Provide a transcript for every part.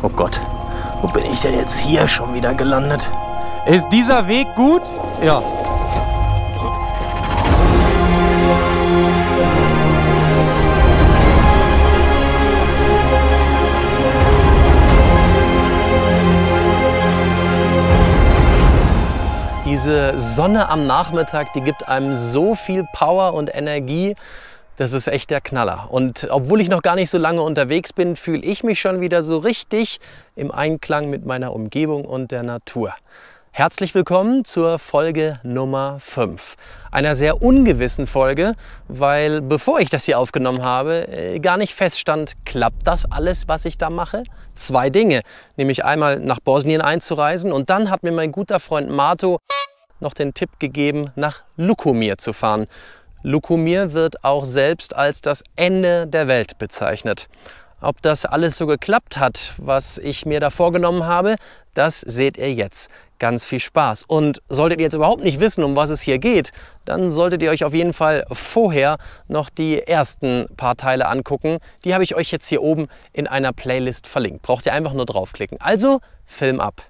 Oh Gott, wo bin ich denn jetzt hier schon wieder gelandet? Ist dieser Weg gut? Ja. Diese Sonne am Nachmittag, die gibt einem so viel Power und Energie. Das ist echt der Knaller. Und obwohl ich noch gar nicht so lange unterwegs bin, fühle ich mich schon wieder so richtig im Einklang mit meiner Umgebung und der Natur. Herzlich willkommen zur Folge Nummer 5. Einer sehr ungewissen Folge, weil bevor ich das hier aufgenommen habe, äh, gar nicht feststand, klappt das alles, was ich da mache? Zwei Dinge, nämlich einmal nach Bosnien einzureisen und dann hat mir mein guter Freund Mato noch den Tipp gegeben, nach Lukomir zu fahren. Lukomir wird auch selbst als das Ende der Welt bezeichnet. Ob das alles so geklappt hat, was ich mir da vorgenommen habe, das seht ihr jetzt. Ganz viel Spaß. Und solltet ihr jetzt überhaupt nicht wissen, um was es hier geht, dann solltet ihr euch auf jeden Fall vorher noch die ersten paar Teile angucken. Die habe ich euch jetzt hier oben in einer Playlist verlinkt. Braucht ihr einfach nur draufklicken. Also, Film ab.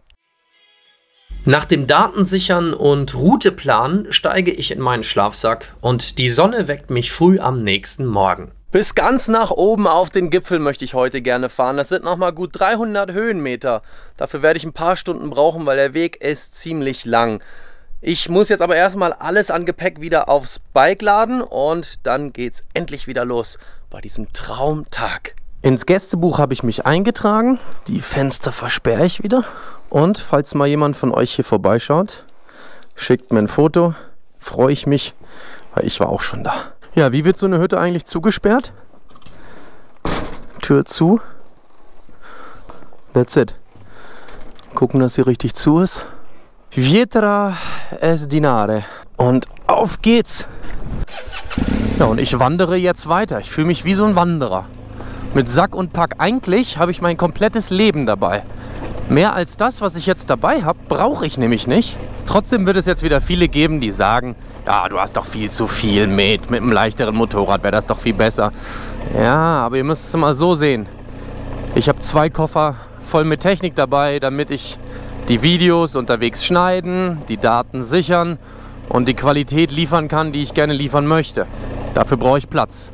Nach dem Datensichern und Routeplan steige ich in meinen Schlafsack und die Sonne weckt mich früh am nächsten Morgen. Bis ganz nach oben auf den Gipfel möchte ich heute gerne fahren. Das sind nochmal gut 300 Höhenmeter. Dafür werde ich ein paar Stunden brauchen, weil der Weg ist ziemlich lang. Ich muss jetzt aber erstmal alles an Gepäck wieder aufs Bike laden und dann geht's endlich wieder los bei diesem Traumtag. Ins Gästebuch habe ich mich eingetragen. Die Fenster versperre ich wieder. Und falls mal jemand von euch hier vorbeischaut, schickt mir ein Foto. Freue ich mich, weil ich war auch schon da. Ja, wie wird so eine Hütte eigentlich zugesperrt? Tür zu. That's it. Gucken, dass sie richtig zu ist. Vietra es dinare. Und auf geht's. Ja, und ich wandere jetzt weiter. Ich fühle mich wie so ein Wanderer. Mit Sack und Pack. Eigentlich habe ich mein komplettes Leben dabei. Mehr als das, was ich jetzt dabei habe, brauche ich nämlich nicht. Trotzdem wird es jetzt wieder viele geben, die sagen, ja, du hast doch viel zu viel mit. Mit einem leichteren Motorrad wäre das doch viel besser. Ja, aber ihr müsst es mal so sehen. Ich habe zwei Koffer voll mit Technik dabei, damit ich die Videos unterwegs schneiden, die Daten sichern und die Qualität liefern kann, die ich gerne liefern möchte. Dafür brauche ich Platz.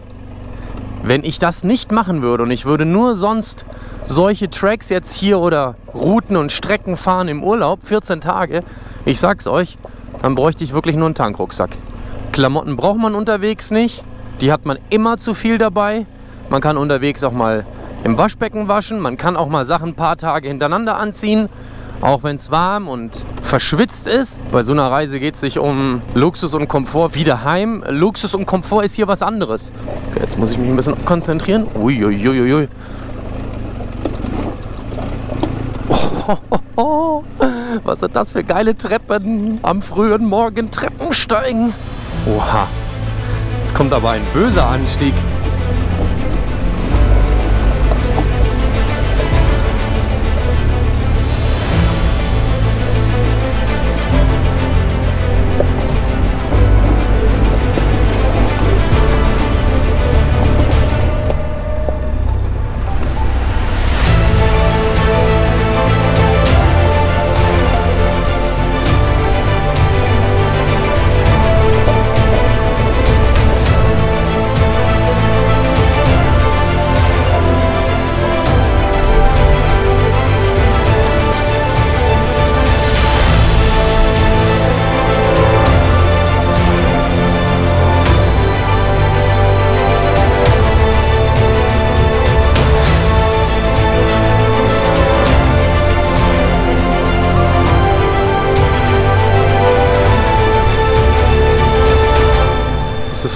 Wenn ich das nicht machen würde und ich würde nur sonst solche Tracks jetzt hier oder Routen und Strecken fahren im Urlaub, 14 Tage, ich sag's euch, dann bräuchte ich wirklich nur einen Tankrucksack. Klamotten braucht man unterwegs nicht, die hat man immer zu viel dabei. Man kann unterwegs auch mal im Waschbecken waschen, man kann auch mal Sachen ein paar Tage hintereinander anziehen. Auch wenn es warm und verschwitzt ist. Bei so einer Reise geht es sich um Luxus und Komfort wie daheim. Luxus und Komfort ist hier was anderes. Okay, jetzt muss ich mich ein bisschen konzentrieren. Uiuiuiui. Oh, oh, oh. Was sind das für geile Treppen? Am frühen Morgen Treppensteigen. Oha. Jetzt kommt aber ein böser Anstieg.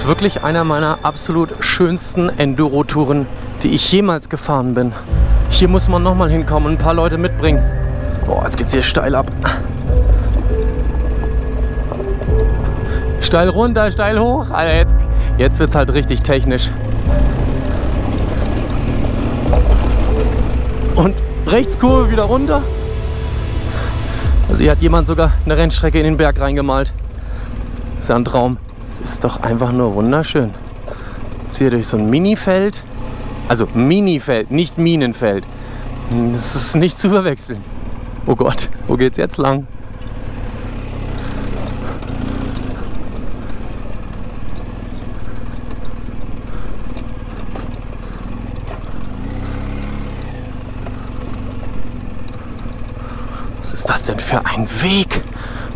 Wirklich einer meiner absolut schönsten Enduro-Touren, die ich jemals gefahren bin. Hier muss man nochmal hinkommen und ein paar Leute mitbringen. Boah, jetzt geht's hier steil ab. Steil runter, steil hoch. Alter, jetzt, jetzt wird's halt richtig technisch. Und Rechtskurve wieder runter. Also hier hat jemand sogar eine Rennstrecke in den Berg reingemalt. Ist ja ein Traum. Ist doch einfach nur wunderschön. Jetzt hier durch so ein Minifeld. Also Minifeld, nicht Minenfeld. Das ist nicht zu verwechseln. Oh Gott, wo geht's jetzt lang? Was ist das denn für ein Weg?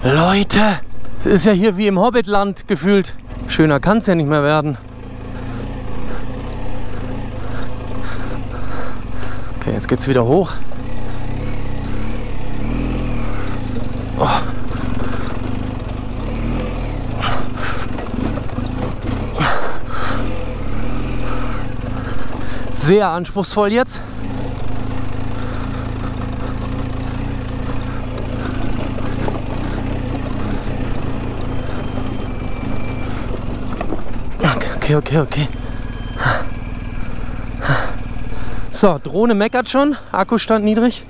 Leute, das ist ja hier wie im Hobbitland gefühlt. Schöner kann es ja nicht mehr werden. Okay, jetzt geht's wieder hoch. Oh. Sehr anspruchsvoll jetzt. Okay, okay, okay. So, Drohne meckert schon. Akkustand niedrig.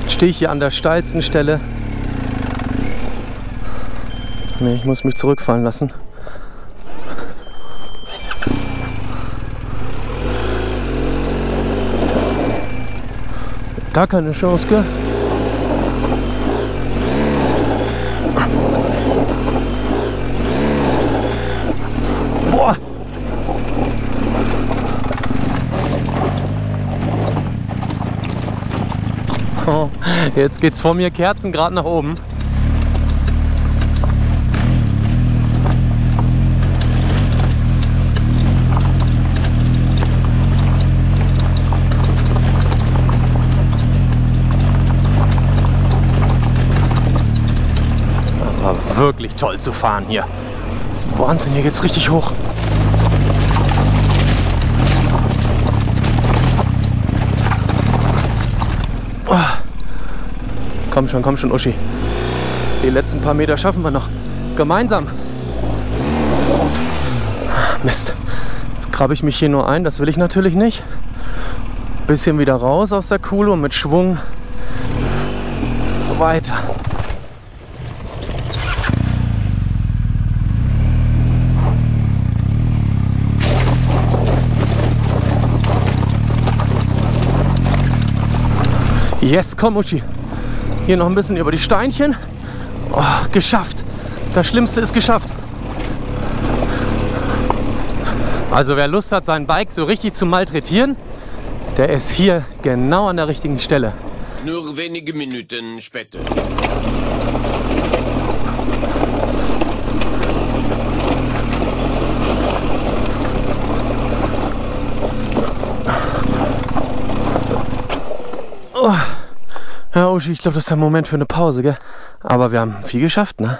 Jetzt stehe ich hier an der steilsten Stelle. Nee, ich muss mich zurückfallen lassen. Gar keine Chance, gell? Jetzt geht's vor mir Kerzengrad nach oben. War wirklich toll zu fahren hier. Wahnsinn, hier geht's richtig hoch. Oh. Komm schon, komm schon, Uschi. Die letzten paar Meter schaffen wir noch. Gemeinsam. Mist. Jetzt krabbe ich mich hier nur ein. Das will ich natürlich nicht. Bisschen wieder raus aus der Kuhle und mit Schwung weiter. Yes, komm Uschi. Hier noch ein bisschen über die Steinchen. Oh, geschafft. Das Schlimmste ist geschafft. Also wer Lust hat, sein Bike so richtig zu malträtieren, der ist hier genau an der richtigen Stelle. Nur wenige Minuten später. Ja, Uschi, ich glaube, das ist der Moment für eine Pause, gell? Aber wir haben viel geschafft, ne?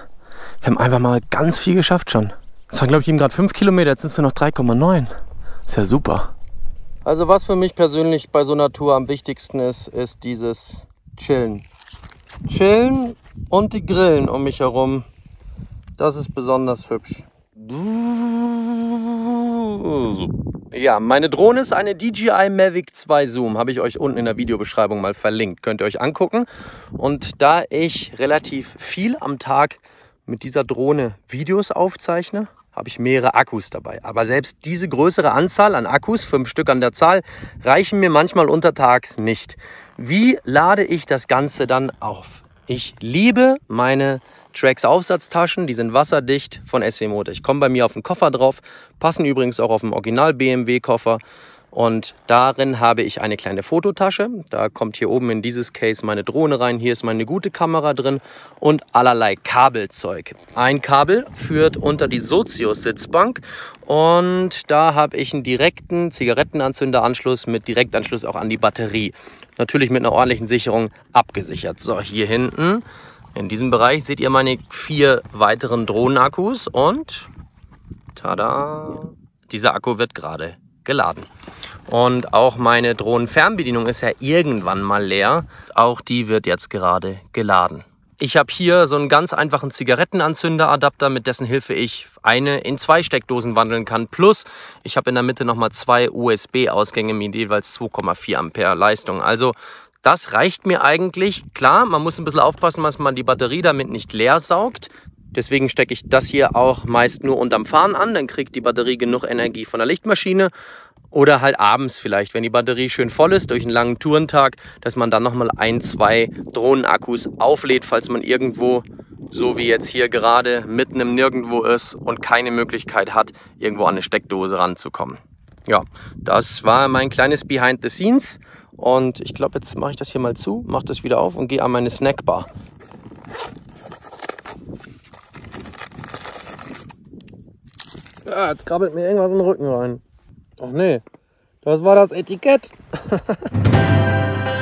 Wir haben einfach mal ganz viel geschafft schon. Das waren, glaube ich, eben gerade 5 Kilometer, jetzt sind es nur noch 3,9. Ist ja super. Also was für mich persönlich bei so einer Tour am wichtigsten ist, ist dieses Chillen. Chillen und die Grillen um mich herum. Das ist besonders hübsch. Ja, meine Drohne ist eine DJI Mavic 2 Zoom. Habe ich euch unten in der Videobeschreibung mal verlinkt. Könnt ihr euch angucken. Und da ich relativ viel am Tag mit dieser Drohne Videos aufzeichne, habe ich mehrere Akkus dabei. Aber selbst diese größere Anzahl an Akkus, fünf Stück an der Zahl, reichen mir manchmal untertags nicht. Wie lade ich das Ganze dann auf? Ich liebe meine Tracks Aufsatztaschen, die sind wasserdicht von SW Motor. Ich komme bei mir auf den Koffer drauf, passen übrigens auch auf den Original BMW Koffer. Und darin habe ich eine kleine Fototasche. Da kommt hier oben in dieses Case meine Drohne rein. Hier ist meine gute Kamera drin und allerlei Kabelzeug. Ein Kabel führt unter die Sozius-Sitzbank und da habe ich einen direkten Zigarettenanzünderanschluss mit Direktanschluss auch an die Batterie. Natürlich mit einer ordentlichen Sicherung abgesichert. So, hier hinten in diesem Bereich seht ihr meine vier weiteren Drohnenakkus und tada, dieser Akku wird gerade geladen. Und auch meine Drohnenfernbedienung ist ja irgendwann mal leer. Auch die wird jetzt gerade geladen. Ich habe hier so einen ganz einfachen Zigarettenanzünderadapter, mit dessen Hilfe ich eine in zwei Steckdosen wandeln kann. Plus, ich habe in der Mitte nochmal zwei USB-Ausgänge mit jeweils 2,4 Ampere Leistung. Also das reicht mir eigentlich. Klar, man muss ein bisschen aufpassen, dass man die Batterie damit nicht leer saugt. Deswegen stecke ich das hier auch meist nur unterm Fahren an. Dann kriegt die Batterie genug Energie von der Lichtmaschine. Oder halt abends vielleicht, wenn die Batterie schön voll ist durch einen langen Tourentag, dass man dann nochmal ein, zwei Drohnenakkus auflädt, falls man irgendwo, so wie jetzt hier gerade, mitten im Nirgendwo ist und keine Möglichkeit hat, irgendwo an eine Steckdose ranzukommen. Ja, das war mein kleines Behind the Scenes. Und ich glaube, jetzt mache ich das hier mal zu, mache das wieder auf und gehe an meine Snackbar. Ja, jetzt krabbelt mir irgendwas in den Rücken rein. Ach nee, das war das Etikett.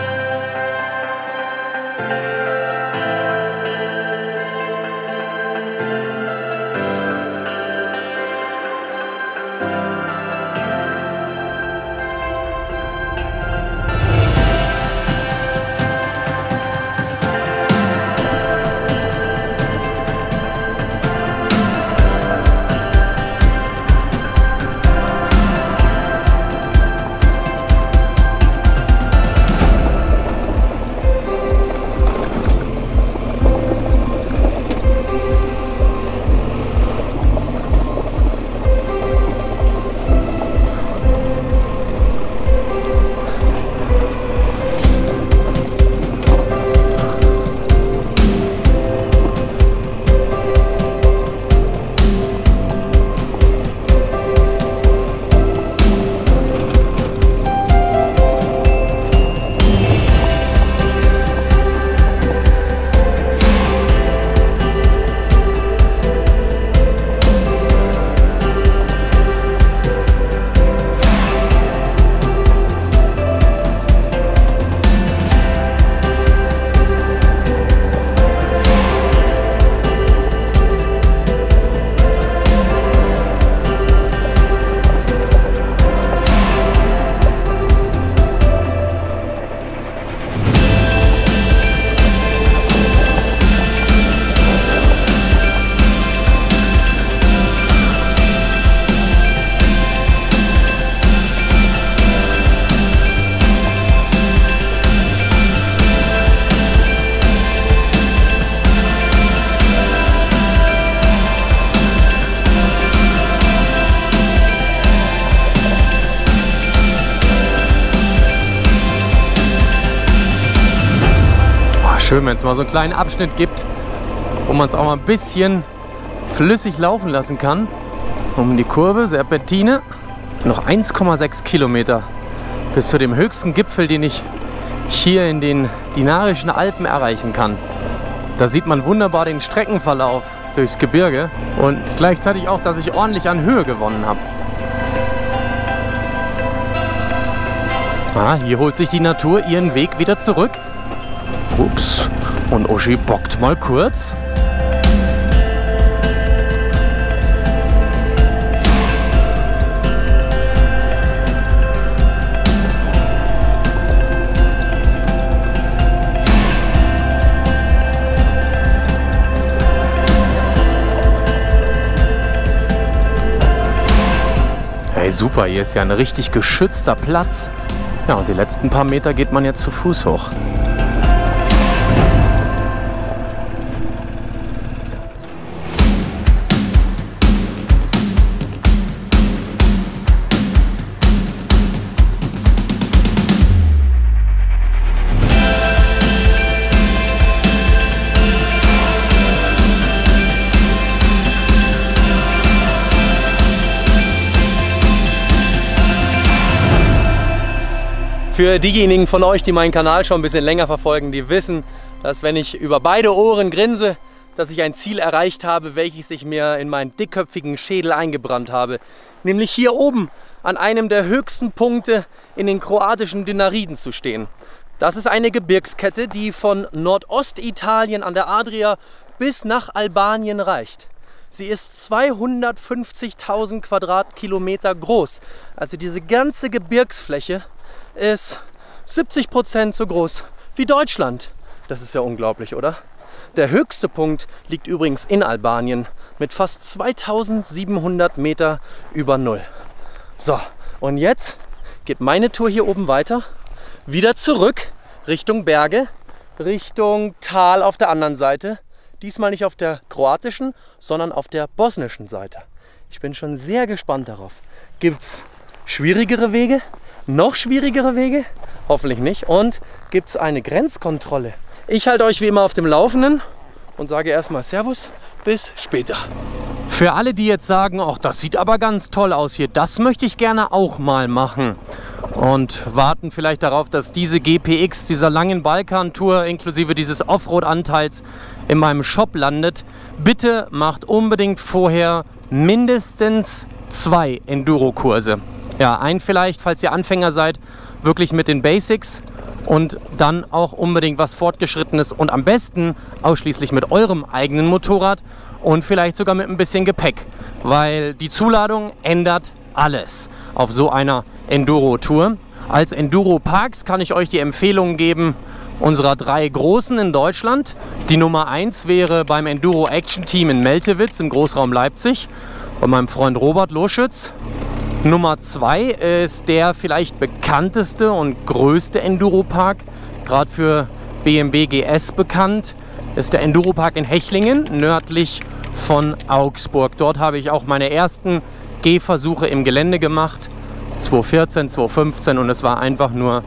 wenn es mal so einen kleinen Abschnitt gibt, wo man es auch mal ein bisschen flüssig laufen lassen kann. Um die Kurve, Serpentine. Noch 1,6 Kilometer bis zu dem höchsten Gipfel, den ich hier in den Dinarischen Alpen erreichen kann. Da sieht man wunderbar den Streckenverlauf durchs Gebirge und gleichzeitig auch, dass ich ordentlich an Höhe gewonnen habe. Ah, hier holt sich die Natur ihren Weg wieder zurück. Ups. Und Uschi bockt mal kurz. Hey, super, hier ist ja ein richtig geschützter Platz. Ja, und die letzten paar Meter geht man jetzt zu Fuß hoch. Für diejenigen von euch, die meinen Kanal schon ein bisschen länger verfolgen, die wissen, dass wenn ich über beide Ohren grinse, dass ich ein Ziel erreicht habe, welches ich mir in meinen dickköpfigen Schädel eingebrannt habe. Nämlich hier oben an einem der höchsten Punkte in den kroatischen Dinariden zu stehen. Das ist eine Gebirgskette, die von Nordostitalien an der Adria bis nach Albanien reicht. Sie ist 250.000 Quadratkilometer groß. Also diese ganze Gebirgsfläche ist 70 Prozent so groß wie Deutschland. Das ist ja unglaublich, oder? Der höchste Punkt liegt übrigens in Albanien mit fast 2700 Meter über Null. So, und jetzt geht meine Tour hier oben weiter. Wieder zurück Richtung Berge, Richtung Tal auf der anderen Seite. Diesmal nicht auf der kroatischen, sondern auf der bosnischen Seite. Ich bin schon sehr gespannt darauf. Gibt es schwierigere Wege? Noch schwierigere Wege? Hoffentlich nicht. Und gibt es eine Grenzkontrolle? Ich halte euch wie immer auf dem Laufenden und sage erstmal Servus, bis später. Für alle, die jetzt sagen, ach, das sieht aber ganz toll aus hier, das möchte ich gerne auch mal machen. Und warten vielleicht darauf, dass diese GPX, dieser langen Balkan-Tour inklusive dieses Offroad-Anteils in meinem Shop landet. Bitte macht unbedingt vorher mindestens zwei Enduro-Kurse. Ja, ein vielleicht, falls ihr Anfänger seid, wirklich mit den Basics und dann auch unbedingt was Fortgeschrittenes und am besten ausschließlich mit eurem eigenen Motorrad und vielleicht sogar mit ein bisschen Gepäck, weil die Zuladung ändert alles auf so einer Enduro-Tour. Als Enduro-Parks kann ich euch die Empfehlung geben unserer drei großen in Deutschland. Die Nummer 1 wäre beim Enduro Action Team in Meltewitz im Großraum Leipzig bei meinem Freund Robert Loschütz. Nummer 2 ist der vielleicht bekannteste und größte Enduro-Park, gerade für BMW GS bekannt, ist der Enduro-Park in Hechlingen, nördlich von Augsburg. Dort habe ich auch meine ersten Gehversuche im Gelände gemacht, 2014, 2015 und es war einfach nur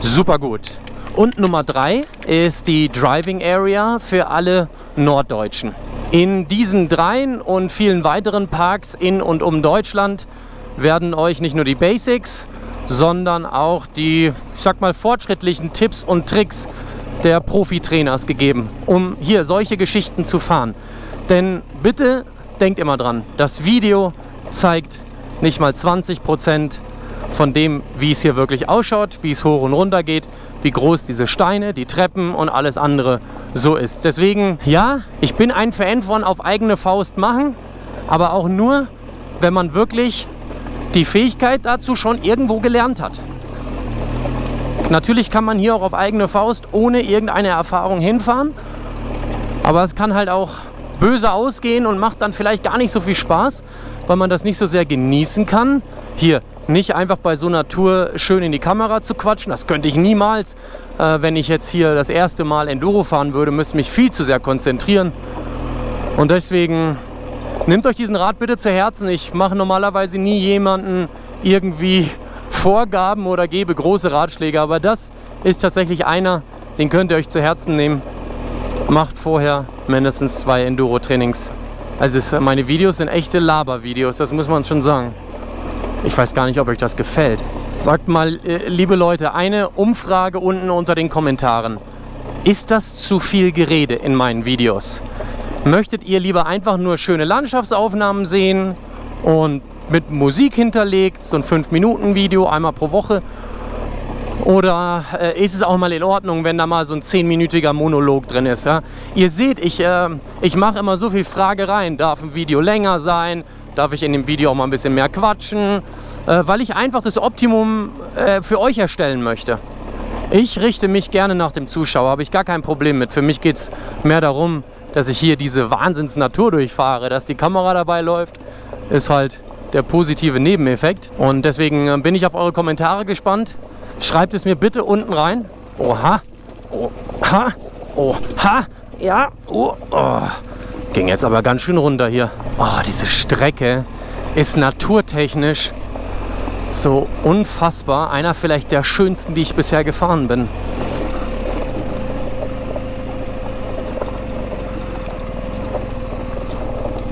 super gut. Und Nummer 3 ist die Driving Area für alle Norddeutschen. In diesen dreien und vielen weiteren Parks in und um Deutschland werden euch nicht nur die Basics, sondern auch die, ich sag mal, fortschrittlichen Tipps und Tricks der Profi-Trainers gegeben, um hier solche Geschichten zu fahren. Denn bitte denkt immer dran, das Video zeigt nicht mal 20 Prozent von dem, wie es hier wirklich ausschaut, wie es hoch und runter geht, wie groß diese Steine, die Treppen und alles andere so ist. Deswegen, ja, ich bin ein Fan von auf eigene Faust machen, aber auch nur, wenn man wirklich die Fähigkeit dazu schon irgendwo gelernt hat. Natürlich kann man hier auch auf eigene Faust ohne irgendeine Erfahrung hinfahren, aber es kann halt auch böse ausgehen und macht dann vielleicht gar nicht so viel Spaß, weil man das nicht so sehr genießen kann. Hier, nicht einfach bei so einer Tour schön in die Kamera zu quatschen. Das könnte ich niemals. Äh, wenn ich jetzt hier das erste Mal Enduro fahren würde, müsste mich viel zu sehr konzentrieren. Und deswegen nehmt euch diesen Rat bitte zu Herzen. Ich mache normalerweise nie jemanden irgendwie Vorgaben oder gebe große Ratschläge, aber das ist tatsächlich einer, den könnt ihr euch zu Herzen nehmen. Macht vorher mindestens zwei Enduro-Trainings. Also meine Videos sind echte Laber-Videos, das muss man schon sagen. Ich weiß gar nicht, ob euch das gefällt. Sagt mal, äh, liebe Leute, eine Umfrage unten unter den Kommentaren. Ist das zu viel Gerede in meinen Videos? Möchtet ihr lieber einfach nur schöne Landschaftsaufnahmen sehen und mit Musik hinterlegt, so ein 5-Minuten-Video einmal pro Woche? Oder äh, ist es auch mal in Ordnung, wenn da mal so ein 10-minütiger Monolog drin ist? Ja? Ihr seht, ich, äh, ich mache immer so viel Fragereien. Darf ein Video länger sein? darf ich in dem Video auch mal ein bisschen mehr quatschen, äh, weil ich einfach das Optimum äh, für euch erstellen möchte. Ich richte mich gerne nach dem Zuschauer, habe ich gar kein Problem mit. Für mich geht es mehr darum, dass ich hier diese Wahnsinns-Natur durchfahre, dass die Kamera dabei läuft, ist halt der positive Nebeneffekt. Und deswegen äh, bin ich auf eure Kommentare gespannt. Schreibt es mir bitte unten rein. Oha, oha, oha, ja, oh, oh. Ging jetzt aber ganz schön runter hier. Oh, diese Strecke ist naturtechnisch so unfassbar. Einer vielleicht der schönsten, die ich bisher gefahren bin.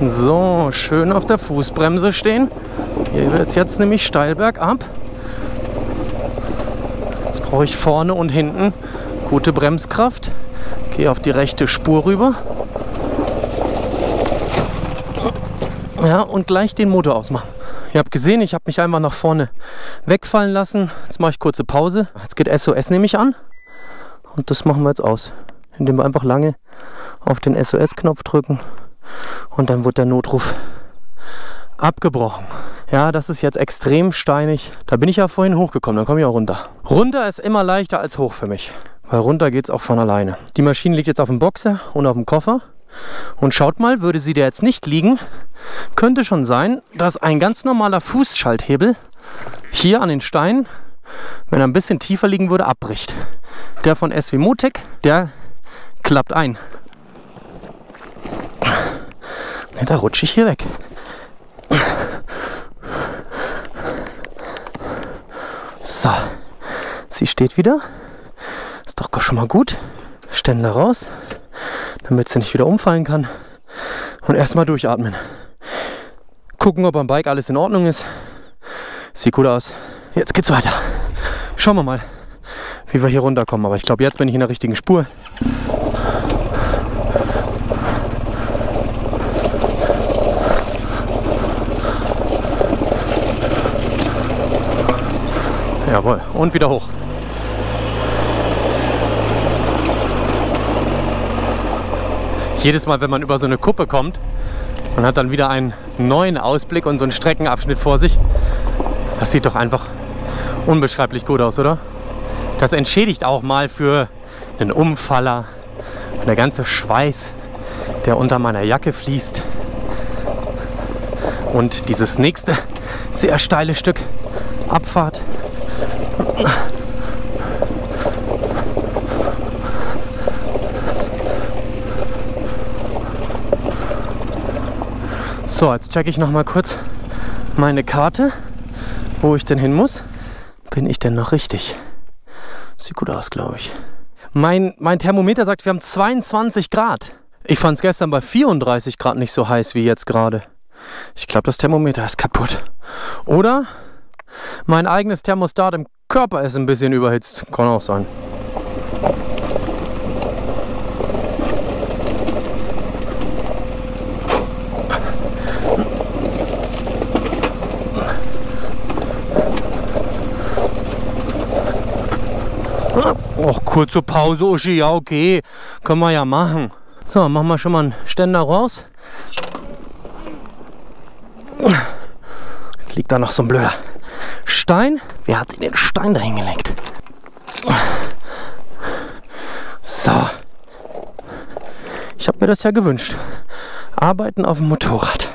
So, schön auf der Fußbremse stehen. Hier wird es jetzt nämlich steil bergab. Jetzt brauche ich vorne und hinten gute Bremskraft. Gehe auf die rechte Spur rüber. Ja, und gleich den Motor ausmachen. Ihr habt gesehen, ich habe mich einfach nach vorne wegfallen lassen. Jetzt mache ich kurze Pause. Jetzt geht SOS nämlich an. Und das machen wir jetzt aus. Indem wir einfach lange auf den SOS-Knopf drücken. Und dann wird der Notruf abgebrochen. Ja, das ist jetzt extrem steinig. Da bin ich ja vorhin hochgekommen, dann komme ich auch runter. Runter ist immer leichter als hoch für mich. Weil runter geht es auch von alleine. Die Maschine liegt jetzt auf dem Boxer und auf dem Koffer. Und schaut mal, würde sie da jetzt nicht liegen, könnte schon sein, dass ein ganz normaler Fußschalthebel hier an den Steinen, wenn er ein bisschen tiefer liegen würde, abbricht. Der von SW Motec, der klappt ein. Ja, da rutsche ich hier weg. So, sie steht wieder. Ist doch schon mal gut. Ständer raus, damit sie nicht wieder umfallen kann. Und erstmal durchatmen. Gucken, ob am Bike alles in Ordnung ist. Sieht gut aus. Jetzt geht's weiter. Schauen wir mal, wie wir hier runterkommen. Aber ich glaube, jetzt bin ich in der richtigen Spur. Jawohl, und wieder hoch. Jedes Mal, wenn man über so eine Kuppe kommt, man hat dann wieder einen neuen Ausblick und so einen Streckenabschnitt vor sich. Das sieht doch einfach unbeschreiblich gut aus, oder? Das entschädigt auch mal für einen Umfaller, der ganze Schweiß, der unter meiner Jacke fließt. Und dieses nächste sehr steile Stück Abfahrt so, jetzt checke ich noch mal kurz meine Karte, wo ich denn hin muss. Bin ich denn noch richtig? Sieht gut aus, glaube ich. Mein, mein Thermometer sagt, wir haben 22 Grad. Ich fand es gestern bei 34 Grad nicht so heiß wie jetzt gerade. Ich glaube, das Thermometer ist kaputt. Oder mein eigenes Thermostat im Körper ist ein bisschen überhitzt. Kann auch sein. Och, kurze Pause, Uschi, ja okay, können wir ja machen. So, machen wir schon mal einen Ständer raus. Jetzt liegt da noch so ein blöder Stein. Wer hat den Stein da hingelegt? So. Ich habe mir das ja gewünscht. Arbeiten auf dem Motorrad.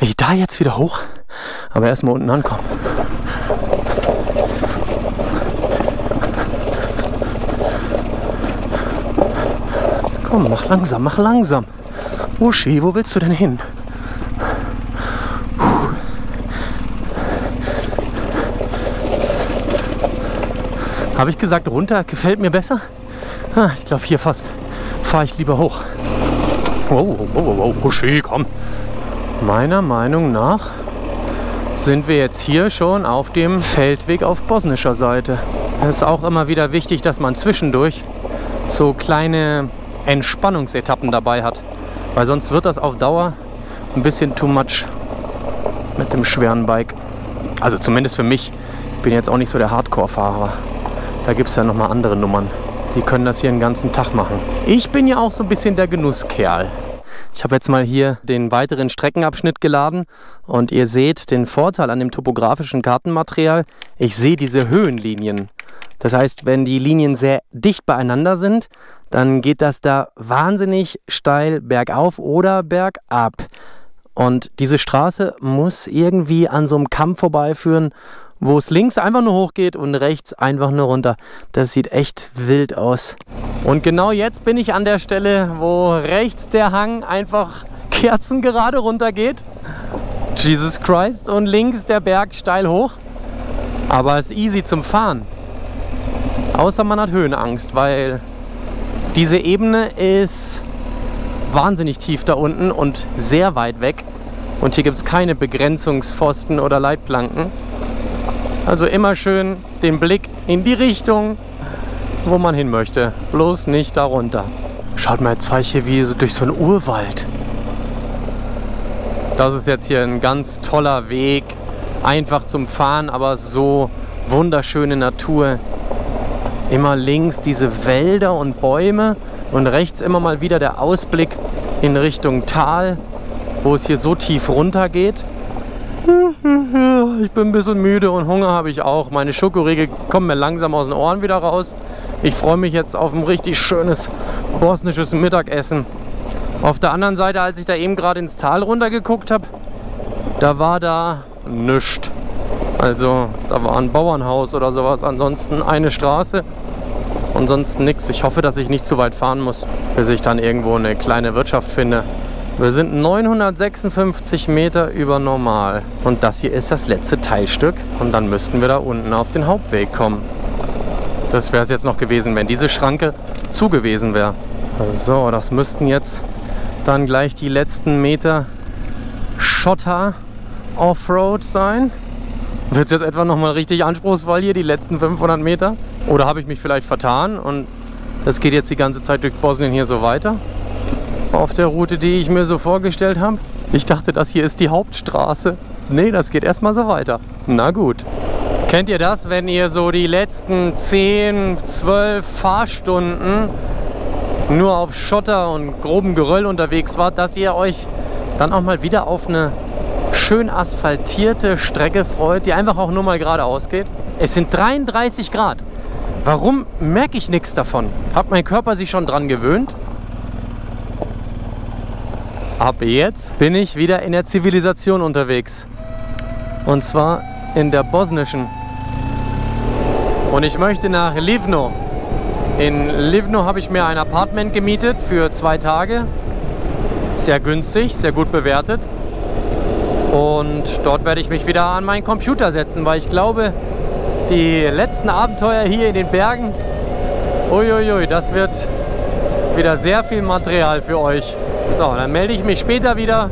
Wie da jetzt wieder hoch, aber erstmal unten ankommen. Komm, mach langsam, mach langsam. Uschi, wo willst du denn hin? Habe ich gesagt, runter gefällt mir besser? Ah, ich glaube, hier fast fahre ich lieber hoch. Wow, wow, wow, wow, komm. Meiner Meinung nach sind wir jetzt hier schon auf dem Feldweg auf bosnischer Seite. Es ist auch immer wieder wichtig, dass man zwischendurch so kleine Entspannungsetappen dabei hat. Weil sonst wird das auf Dauer ein bisschen too much mit dem schweren Bike. Also zumindest für mich. Ich bin jetzt auch nicht so der Hardcore-Fahrer. Da gibt es ja nochmal andere Nummern. Die können das hier den ganzen Tag machen. Ich bin ja auch so ein bisschen der Genusskerl. Ich habe jetzt mal hier den weiteren Streckenabschnitt geladen und ihr seht den Vorteil an dem topografischen Kartenmaterial. Ich sehe diese Höhenlinien. Das heißt, wenn die Linien sehr dicht beieinander sind, dann geht das da wahnsinnig steil bergauf oder bergab. Und diese Straße muss irgendwie an so einem Kamm vorbeiführen wo es links einfach nur hoch geht und rechts einfach nur runter. Das sieht echt wild aus. Und genau jetzt bin ich an der Stelle, wo rechts der Hang einfach kerzengerade runter geht. Jesus Christ. Und links der Berg steil hoch. Aber es ist easy zum Fahren. Außer man hat Höhenangst, weil diese Ebene ist wahnsinnig tief da unten und sehr weit weg. Und hier gibt es keine Begrenzungspfosten oder Leitplanken. Also immer schön den Blick in die Richtung, wo man hin möchte. Bloß nicht darunter. Schaut mal, jetzt fahre ich hier wie so durch so einen Urwald. Das ist jetzt hier ein ganz toller Weg. Einfach zum Fahren, aber so wunderschöne Natur. Immer links diese Wälder und Bäume und rechts immer mal wieder der Ausblick in Richtung Tal, wo es hier so tief runter geht. Ich bin ein bisschen müde und Hunger habe ich auch. Meine Schokoriegel kommen mir langsam aus den Ohren wieder raus. Ich freue mich jetzt auf ein richtig schönes bosnisches Mittagessen. Auf der anderen Seite, als ich da eben gerade ins Tal runter geguckt habe, da war da nichts. Also da war ein Bauernhaus oder sowas. Ansonsten eine Straße und sonst nichts. Ich hoffe, dass ich nicht zu weit fahren muss, bis ich dann irgendwo eine kleine Wirtschaft finde, Wir sind 956 Meter über normal. Und das hier ist das letzte Teilstück. Und dann müssten wir da unten auf den Hauptweg kommen. Das wäre es jetzt noch gewesen, wenn diese Schranke zu gewesen wäre. So, das müssten jetzt dann gleich die letzten Meter Schotter Offroad sein. Wird es jetzt etwa nochmal richtig anspruchsvoll hier, die letzten 500 Meter? Oder habe ich mich vielleicht vertan und es geht jetzt die ganze Zeit durch Bosnien hier so weiter? Auf der Route, die ich mir so vorgestellt habe? Ich dachte, das hier ist die Hauptstraße. Nee, das geht erstmal so weiter. Na gut. Kennt ihr das, wenn ihr so die letzten 10, 12 Fahrstunden nur auf Schotter und grobem Geröll unterwegs wart, dass ihr euch dann auch mal wieder auf eine schön asphaltierte Strecke freut, die einfach auch nur mal geradeaus geht? Es sind 33 Grad. Warum merke ich nichts davon? Hat mein Körper sich schon dran gewöhnt? Ab jetzt bin ich wieder in der Zivilisation unterwegs. Und zwar in der bosnischen. Und ich möchte nach Livno. In Livno habe ich mir ein Apartment gemietet für zwei Tage. Sehr günstig, sehr gut bewertet. Und dort werde ich mich wieder an meinen Computer setzen, weil ich glaube, die letzten Abenteuer hier in den Bergen, uiuiui, das wird wieder sehr viel Material für euch. So, dann melde ich mich später wieder,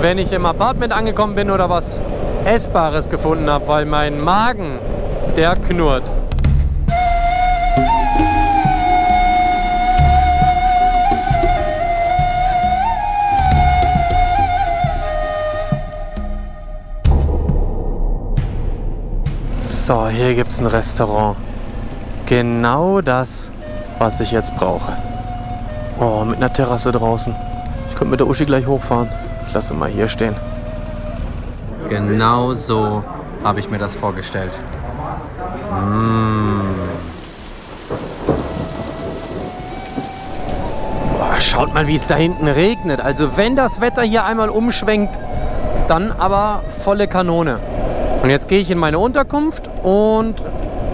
wenn ich im Apartment angekommen bin oder was Essbares gefunden habe, weil mein Magen, der knurrt. So, hier gibt es ein Restaurant. Genau das, was ich jetzt brauche. Oh, mit einer Terrasse draußen. Ich könnte mit der Uschi gleich hochfahren. Ich lasse mal hier stehen. Genau so habe ich mir das vorgestellt. Mmh. Boah, schaut mal, wie es da hinten regnet. Also wenn das Wetter hier einmal umschwenkt, dann aber volle Kanone. Und jetzt gehe ich in meine Unterkunft und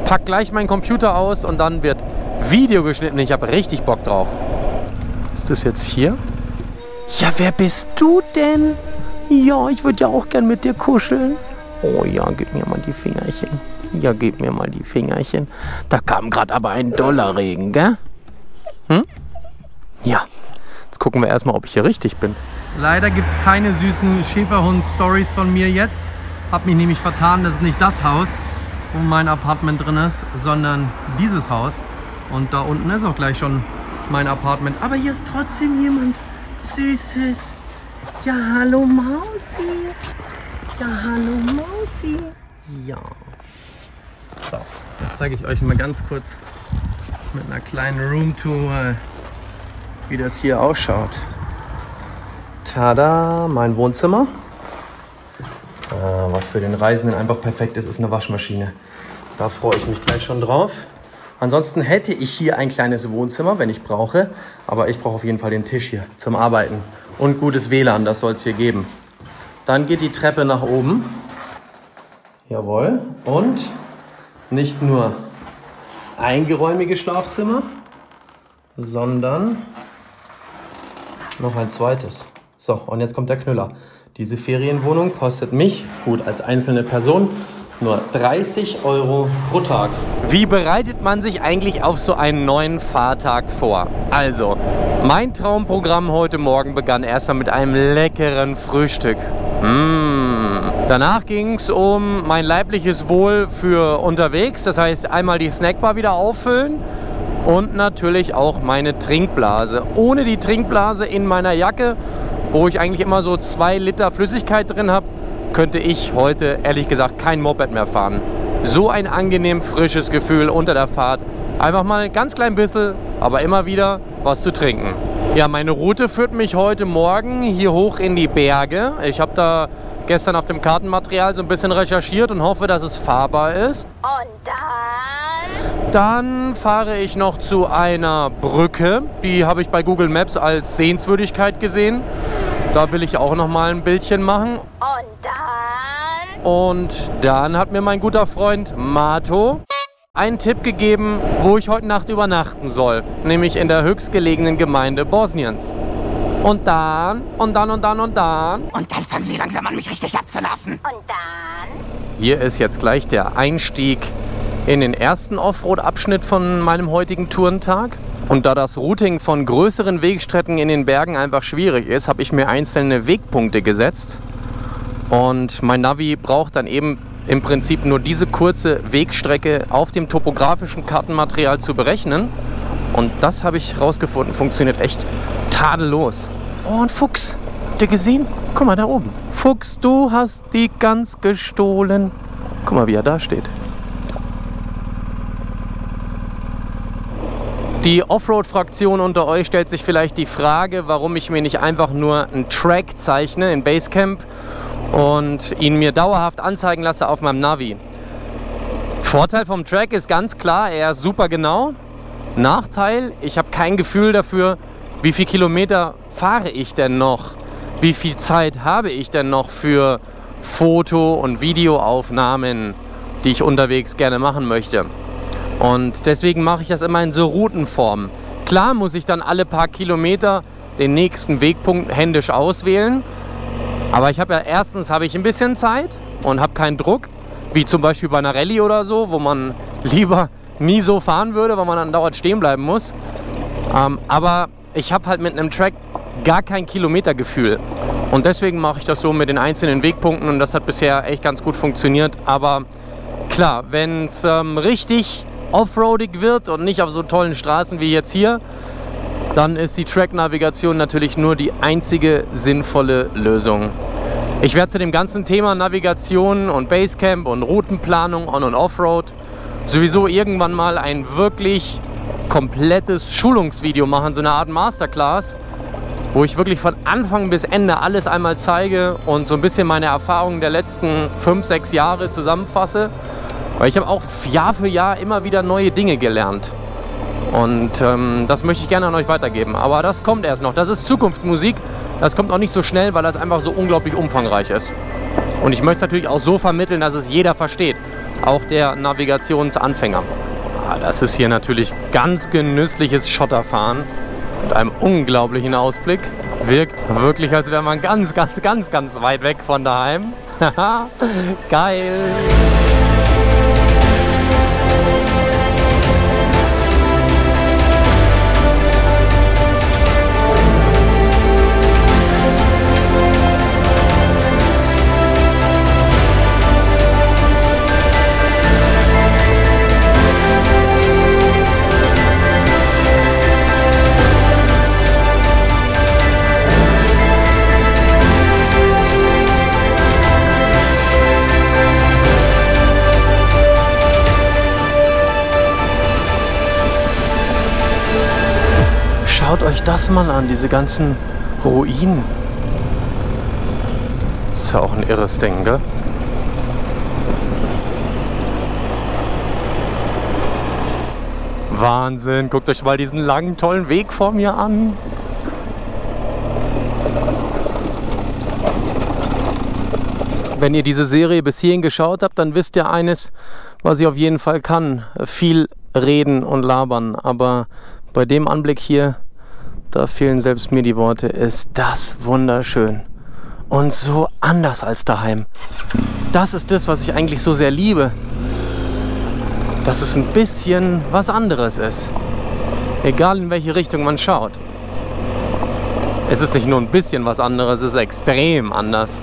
pack gleich meinen Computer aus und dann wird Video geschnitten. Ich habe richtig Bock drauf. Ist das jetzt hier? Ja, wer bist du denn? Ja, ich würde ja auch gern mit dir kuscheln. Oh ja, gib mir mal die Fingerchen. Ja, gib mir mal die Fingerchen. Da kam gerade aber ein Dollarregen, gell? Hm? Ja. Jetzt gucken wir erstmal, ob ich hier richtig bin. Leider gibt es keine süßen Schäferhund-Stories von mir jetzt. Hab mich nämlich vertan, das ist nicht das Haus, wo mein Apartment drin ist, sondern dieses Haus. Und da unten ist auch gleich schon mein Apartment. Aber hier ist trotzdem jemand Süßes. Ja, hallo Mausi. Ja, hallo Mausi. Ja. So, jetzt zeige ich euch mal ganz kurz mit einer kleinen Roomtour, wie das hier ausschaut. Tada, mein Wohnzimmer. Äh, was für den Reisenden einfach perfekt ist, ist eine Waschmaschine. Da freue ich mich gleich schon drauf. Ansonsten hätte ich hier ein kleines Wohnzimmer, wenn ich brauche. Aber ich brauche auf jeden Fall den Tisch hier zum Arbeiten. Und gutes WLAN, das soll es hier geben. Dann geht die Treppe nach oben. Jawohl. Und nicht nur ein geräumiges Schlafzimmer, sondern noch ein zweites. So, und jetzt kommt der Knüller. Diese Ferienwohnung kostet mich, gut, als einzelne Person, nur 30 Euro pro Tag. Wie bereitet man sich eigentlich auf so einen neuen Fahrtag vor? Also, mein Traumprogramm heute Morgen begann erstmal mit einem leckeren Frühstück. Mmh. Danach ging es um mein leibliches Wohl für unterwegs. Das heißt, einmal die Snackbar wieder auffüllen und natürlich auch meine Trinkblase. Ohne die Trinkblase in meiner Jacke wo ich eigentlich immer so zwei Liter Flüssigkeit drin habe, könnte ich heute ehrlich gesagt kein Moped mehr fahren. So ein angenehm frisches Gefühl unter der Fahrt. Einfach mal ein ganz klein bisschen, aber immer wieder was zu trinken. Ja, meine Route führt mich heute Morgen hier hoch in die Berge. Ich habe da gestern auf dem Kartenmaterial so ein bisschen recherchiert und hoffe, dass es fahrbar ist. Und dann? Dann fahre ich noch zu einer Brücke. Die habe ich bei Google Maps als Sehenswürdigkeit gesehen. Da will ich auch noch mal ein Bildchen machen. Und dann? Und dann hat mir mein guter Freund Mato einen Tipp gegeben, wo ich heute Nacht übernachten soll. Nämlich in der höchstgelegenen Gemeinde Bosniens. Und dann, und dann, und dann, und dann. Und dann fangen sie langsam an, mich richtig abzulaufen. Und dann? Hier ist jetzt gleich der Einstieg in den ersten Offroad-Abschnitt von meinem heutigen Tourentag. Und da das Routing von größeren Wegstrecken in den Bergen einfach schwierig ist, habe ich mir einzelne Wegpunkte gesetzt. Und mein Navi braucht dann eben im Prinzip nur diese kurze Wegstrecke auf dem topografischen Kartenmaterial zu berechnen. Und das habe ich rausgefunden, funktioniert echt tadellos. Oh, ein Fuchs. Habt ihr gesehen? Guck mal da oben. Fuchs, du hast die Gans gestohlen. Guck mal, wie er da steht. Die Offroad-Fraktion unter euch stellt sich vielleicht die Frage, warum ich mir nicht einfach nur einen Track zeichne in Basecamp und ihn mir dauerhaft anzeigen lasse auf meinem Navi. Vorteil vom Track ist ganz klar, er ist super genau. Nachteil, ich habe kein Gefühl dafür, wie viele Kilometer fahre ich denn noch? Wie viel Zeit habe ich denn noch für Foto- und Videoaufnahmen, die ich unterwegs gerne machen möchte? Und deswegen mache ich das immer in so Routenform. Klar muss ich dann alle paar Kilometer den nächsten Wegpunkt händisch auswählen. Aber ich habe ja erstens habe ich ein bisschen Zeit und habe keinen Druck, wie zum Beispiel bei einer Rallye oder so, wo man lieber nie so fahren würde, weil man dann dauernd stehen bleiben muss. Ähm, aber ich habe halt mit einem Track gar kein Kilometergefühl. Und deswegen mache ich das so mit den einzelnen Wegpunkten und das hat bisher echt ganz gut funktioniert. Aber klar, wenn es ähm, richtig offroadig wird und nicht auf so tollen Straßen wie jetzt hier, dann ist die Track-Navigation natürlich nur die einzige sinnvolle Lösung. Ich werde zu dem ganzen Thema Navigation und Basecamp und Routenplanung on- und Offroad sowieso irgendwann mal ein wirklich komplettes Schulungsvideo machen, so eine Art Masterclass, wo ich wirklich von Anfang bis Ende alles einmal zeige und so ein bisschen meine Erfahrungen der letzten fünf, sechs Jahre zusammenfasse. Weil ich habe auch Jahr für Jahr immer wieder neue Dinge gelernt. Und ähm, das möchte ich gerne an euch weitergeben. Aber das kommt erst noch. Das ist Zukunftsmusik. Das kommt auch nicht so schnell, weil das einfach so unglaublich umfangreich ist. Und ich möchte es natürlich auch so vermitteln, dass es jeder versteht. Auch der Navigationsanfänger. Ah, das ist hier natürlich ganz genüssliches Schotterfahren mit einem unglaublichen Ausblick. Wirkt wirklich, als wäre man ganz, ganz, ganz, ganz weit weg von daheim. Haha, geil. Das mal an, diese ganzen Ruinen. Ist ja auch ein irres Ding, gell? Wahnsinn, guckt euch mal diesen langen, tollen Weg vor mir an. Wenn ihr diese Serie bis hierhin geschaut habt, dann wisst ihr eines, was ich auf jeden Fall kann. Viel reden und labern. Aber bei dem Anblick hier, da fehlen selbst mir die Worte. Ist das wunderschön. Und so anders als daheim. Das ist das, was ich eigentlich so sehr liebe. Dass es ein bisschen was anderes ist. Egal in welche Richtung man schaut. Es ist nicht nur ein bisschen was anderes, es ist extrem anders.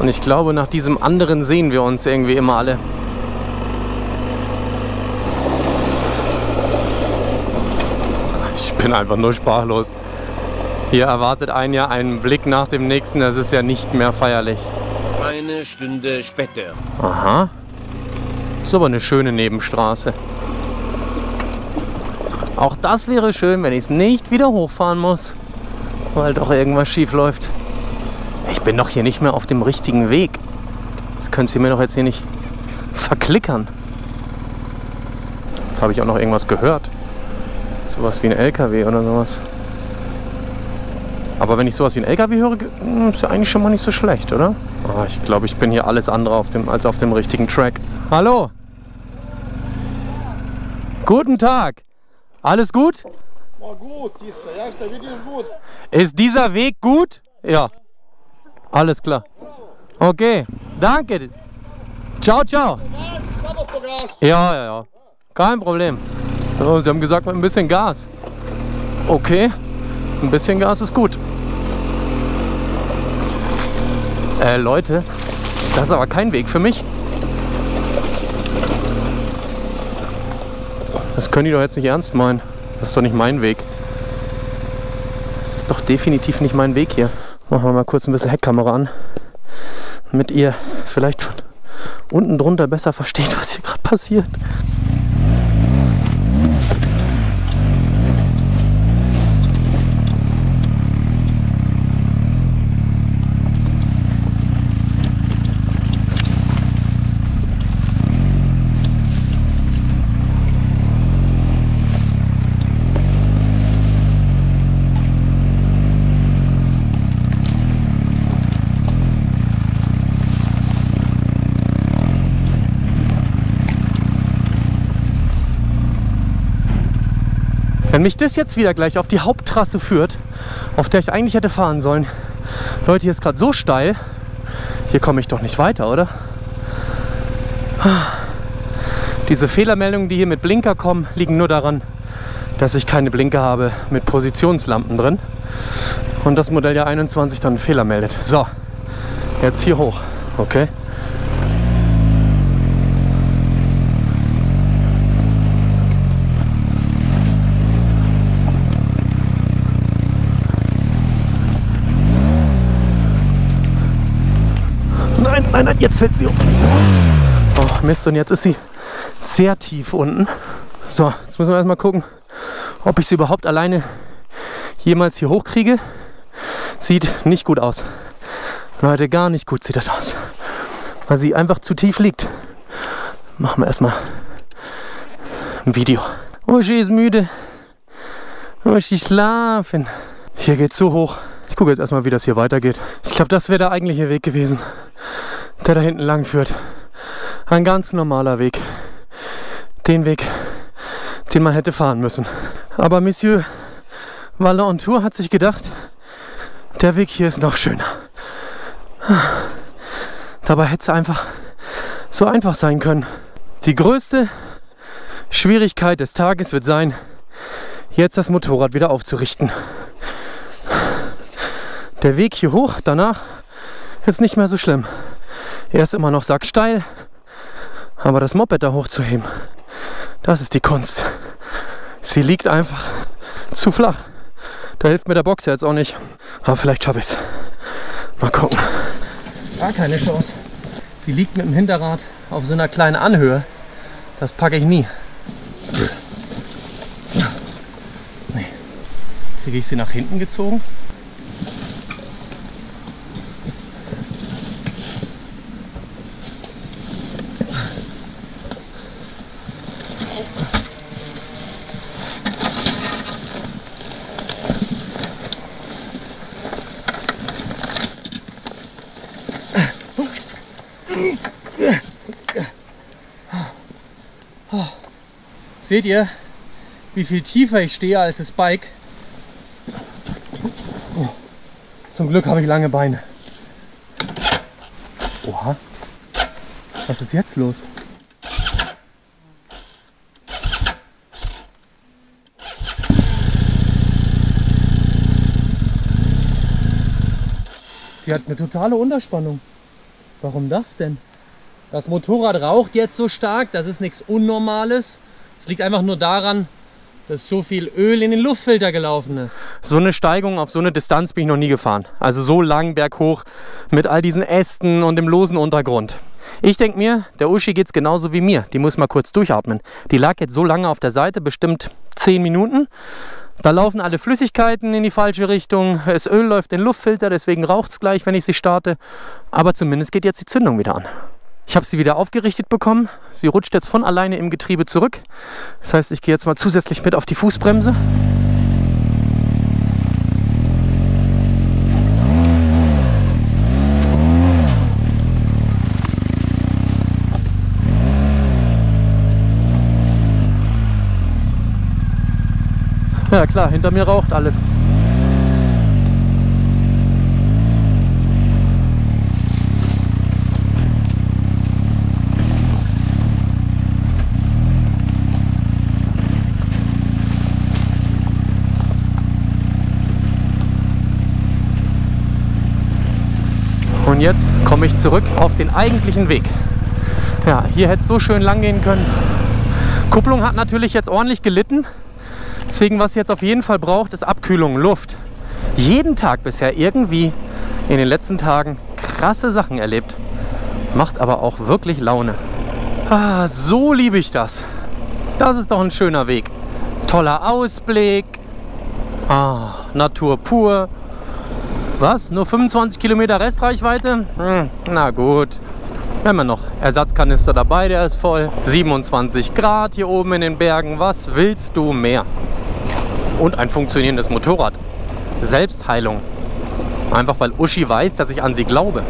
Und ich glaube, nach diesem anderen sehen wir uns irgendwie immer alle. Bin einfach nur sprachlos. Hier erwartet ein ja einen Blick nach dem nächsten, das ist ja nicht mehr feierlich. Eine Stunde später. Aha. Ist aber eine schöne Nebenstraße. Auch das wäre schön, wenn ich es nicht wieder hochfahren muss, weil doch irgendwas schief läuft. Ich bin doch hier nicht mehr auf dem richtigen Weg. Das könnt ihr mir doch jetzt hier nicht verklickern. Jetzt habe ich auch noch irgendwas gehört. Sowas wie ein LKW oder sowas. Aber wenn ich sowas wie ein LKW höre, hm, ist ja eigentlich schon mal nicht so schlecht, oder? Oh, ich glaube, ich bin hier alles andere auf dem, als auf dem richtigen Track. Hallo! Guten Tag! Alles gut? Ist dieser Weg gut? Ja. Alles klar. Okay, danke. Ciao, ciao. Ja, ja, ja. Kein Problem. So, Sie haben gesagt, mit ein bisschen Gas. Okay, ein bisschen Gas ist gut. Äh, Leute, das ist aber kein Weg für mich. Das können die doch jetzt nicht ernst meinen. Das ist doch nicht mein Weg. Das ist doch definitiv nicht mein Weg hier. Machen wir mal kurz ein bisschen Heckkamera an. Damit ihr vielleicht von unten drunter besser versteht, was hier gerade passiert. Mich das jetzt wieder gleich auf die Haupttrasse führt, auf der ich eigentlich hätte fahren sollen. Leute, hier ist gerade so steil. Hier komme ich doch nicht weiter, oder? Diese Fehlermeldungen, die hier mit Blinker kommen, liegen nur daran, dass ich keine Blinker habe mit Positionslampen drin. Und das Modell ja 21 dann Fehler meldet. So, jetzt hier hoch. Okay. Nein, nein, jetzt fällt sie um. Oh, Mist, und jetzt ist sie sehr tief unten. So, jetzt müssen wir erstmal gucken, ob ich sie überhaupt alleine jemals hier hochkriege. Sieht nicht gut aus. Leute, gar nicht gut sieht das aus. Weil sie einfach zu tief liegt. Machen wir erstmal ein Video. Uschi ist müde. Uschi schlafen. Hier geht's so hoch. Ich gucke jetzt erstmal, wie das hier weitergeht. Ich glaube, das wäre der eigentliche Weg gewesen, der da hinten lang führt. Ein ganz normaler Weg. Den Weg, den man hätte fahren müssen. Aber Monsieur Valentour hat sich gedacht, der Weg hier ist noch schöner. Dabei hätte es einfach so einfach sein können. Die größte Schwierigkeit des Tages wird sein, jetzt das Motorrad wieder aufzurichten. Der Weg hier hoch danach ist nicht mehr so schlimm. Er ist immer noch sacksteil, aber das Moped da hochzuheben, das ist die Kunst. Sie liegt einfach zu flach. Da hilft mir der Boxer jetzt auch nicht. Aber vielleicht schaffe ich es. Mal gucken. Gar keine Chance. Sie liegt mit dem Hinterrad auf so einer kleinen Anhöhe. Das packe ich nie. Nee. Kriege ich sie nach hinten gezogen? Seht ihr, wie viel tiefer ich stehe als das Bike? Oh, zum Glück habe ich lange Beine. Oha. Was ist jetzt los? Die hat eine totale Unterspannung. Warum das denn? Das Motorrad raucht jetzt so stark, das ist nichts Unnormales. Es liegt einfach nur daran, dass so viel Öl in den Luftfilter gelaufen ist. So eine Steigung auf so eine Distanz bin ich noch nie gefahren. Also so lang berghoch mit all diesen Ästen und dem losen Untergrund. Ich denke mir, der Uschi geht es genauso wie mir. Die muss mal kurz durchatmen. Die lag jetzt so lange auf der Seite, bestimmt 10 Minuten. Da laufen alle Flüssigkeiten in die falsche Richtung. Das Öl läuft in den Luftfilter, deswegen raucht es gleich, wenn ich sie starte. Aber zumindest geht jetzt die Zündung wieder an. Ich habe sie wieder aufgerichtet bekommen. Sie rutscht jetzt von alleine im Getriebe zurück. Das heißt, ich gehe jetzt mal zusätzlich mit auf die Fußbremse. Ja klar, hinter mir raucht alles. Jetzt komme ich zurück auf den eigentlichen Weg. Ja, hier hätte es so schön lang gehen können. Kupplung hat natürlich jetzt ordentlich gelitten. Deswegen, was jetzt auf jeden Fall braucht, ist Abkühlung, Luft. Jeden Tag bisher irgendwie in den letzten Tagen krasse Sachen erlebt. Macht aber auch wirklich Laune. Ah, so liebe ich das. Das ist doch ein schöner Weg. Toller Ausblick. Ah, Natur pur. Was? Nur 25 Kilometer Restreichweite? Hm, na gut. Wir haben ja noch Ersatzkanister dabei, der ist voll. 27 Grad hier oben in den Bergen. Was willst du mehr? Und ein funktionierendes Motorrad. Selbstheilung. Einfach weil Uschi weiß, dass ich an sie glaube.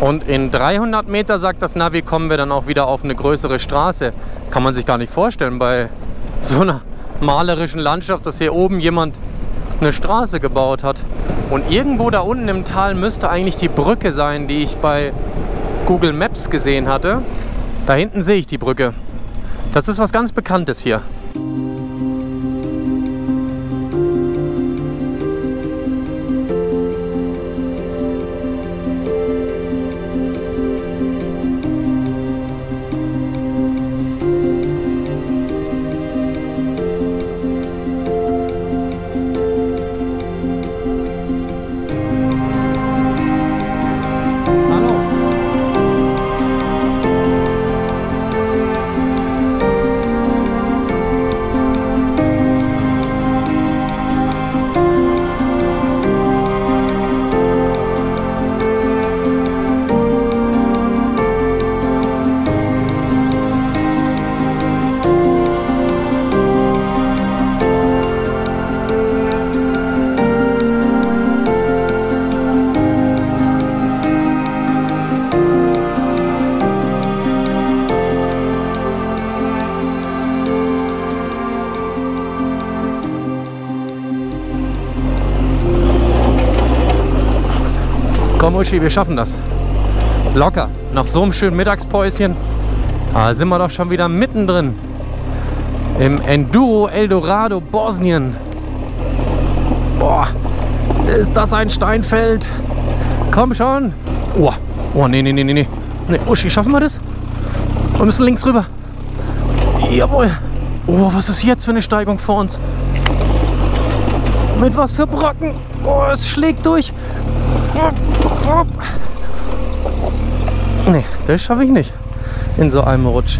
Und in 300 Meter, sagt das Navi, kommen wir dann auch wieder auf eine größere Straße. Kann man sich gar nicht vorstellen bei so einer malerischen Landschaft, dass hier oben jemand eine Straße gebaut hat. Und irgendwo da unten im Tal müsste eigentlich die Brücke sein, die ich bei Google Maps gesehen hatte. Da hinten sehe ich die Brücke. Das ist was ganz Bekanntes hier. Uschi, wir schaffen das. Locker. Nach so einem schönen Mittagspäuschen da sind wir doch schon wieder mittendrin. Im Enduro Eldorado Bosnien. Boah, ist das ein Steinfeld. Komm schon. Oh, oh nee, nee, nee, nee. Nee, Uschi, schaffen wir das? Wir müssen links rüber. Jawohl. Oh, was ist jetzt für eine Steigung vor uns? Mit was für Brocken? Oh, es schlägt durch. Nee, das schaffe ich nicht. In so einem Rutsch.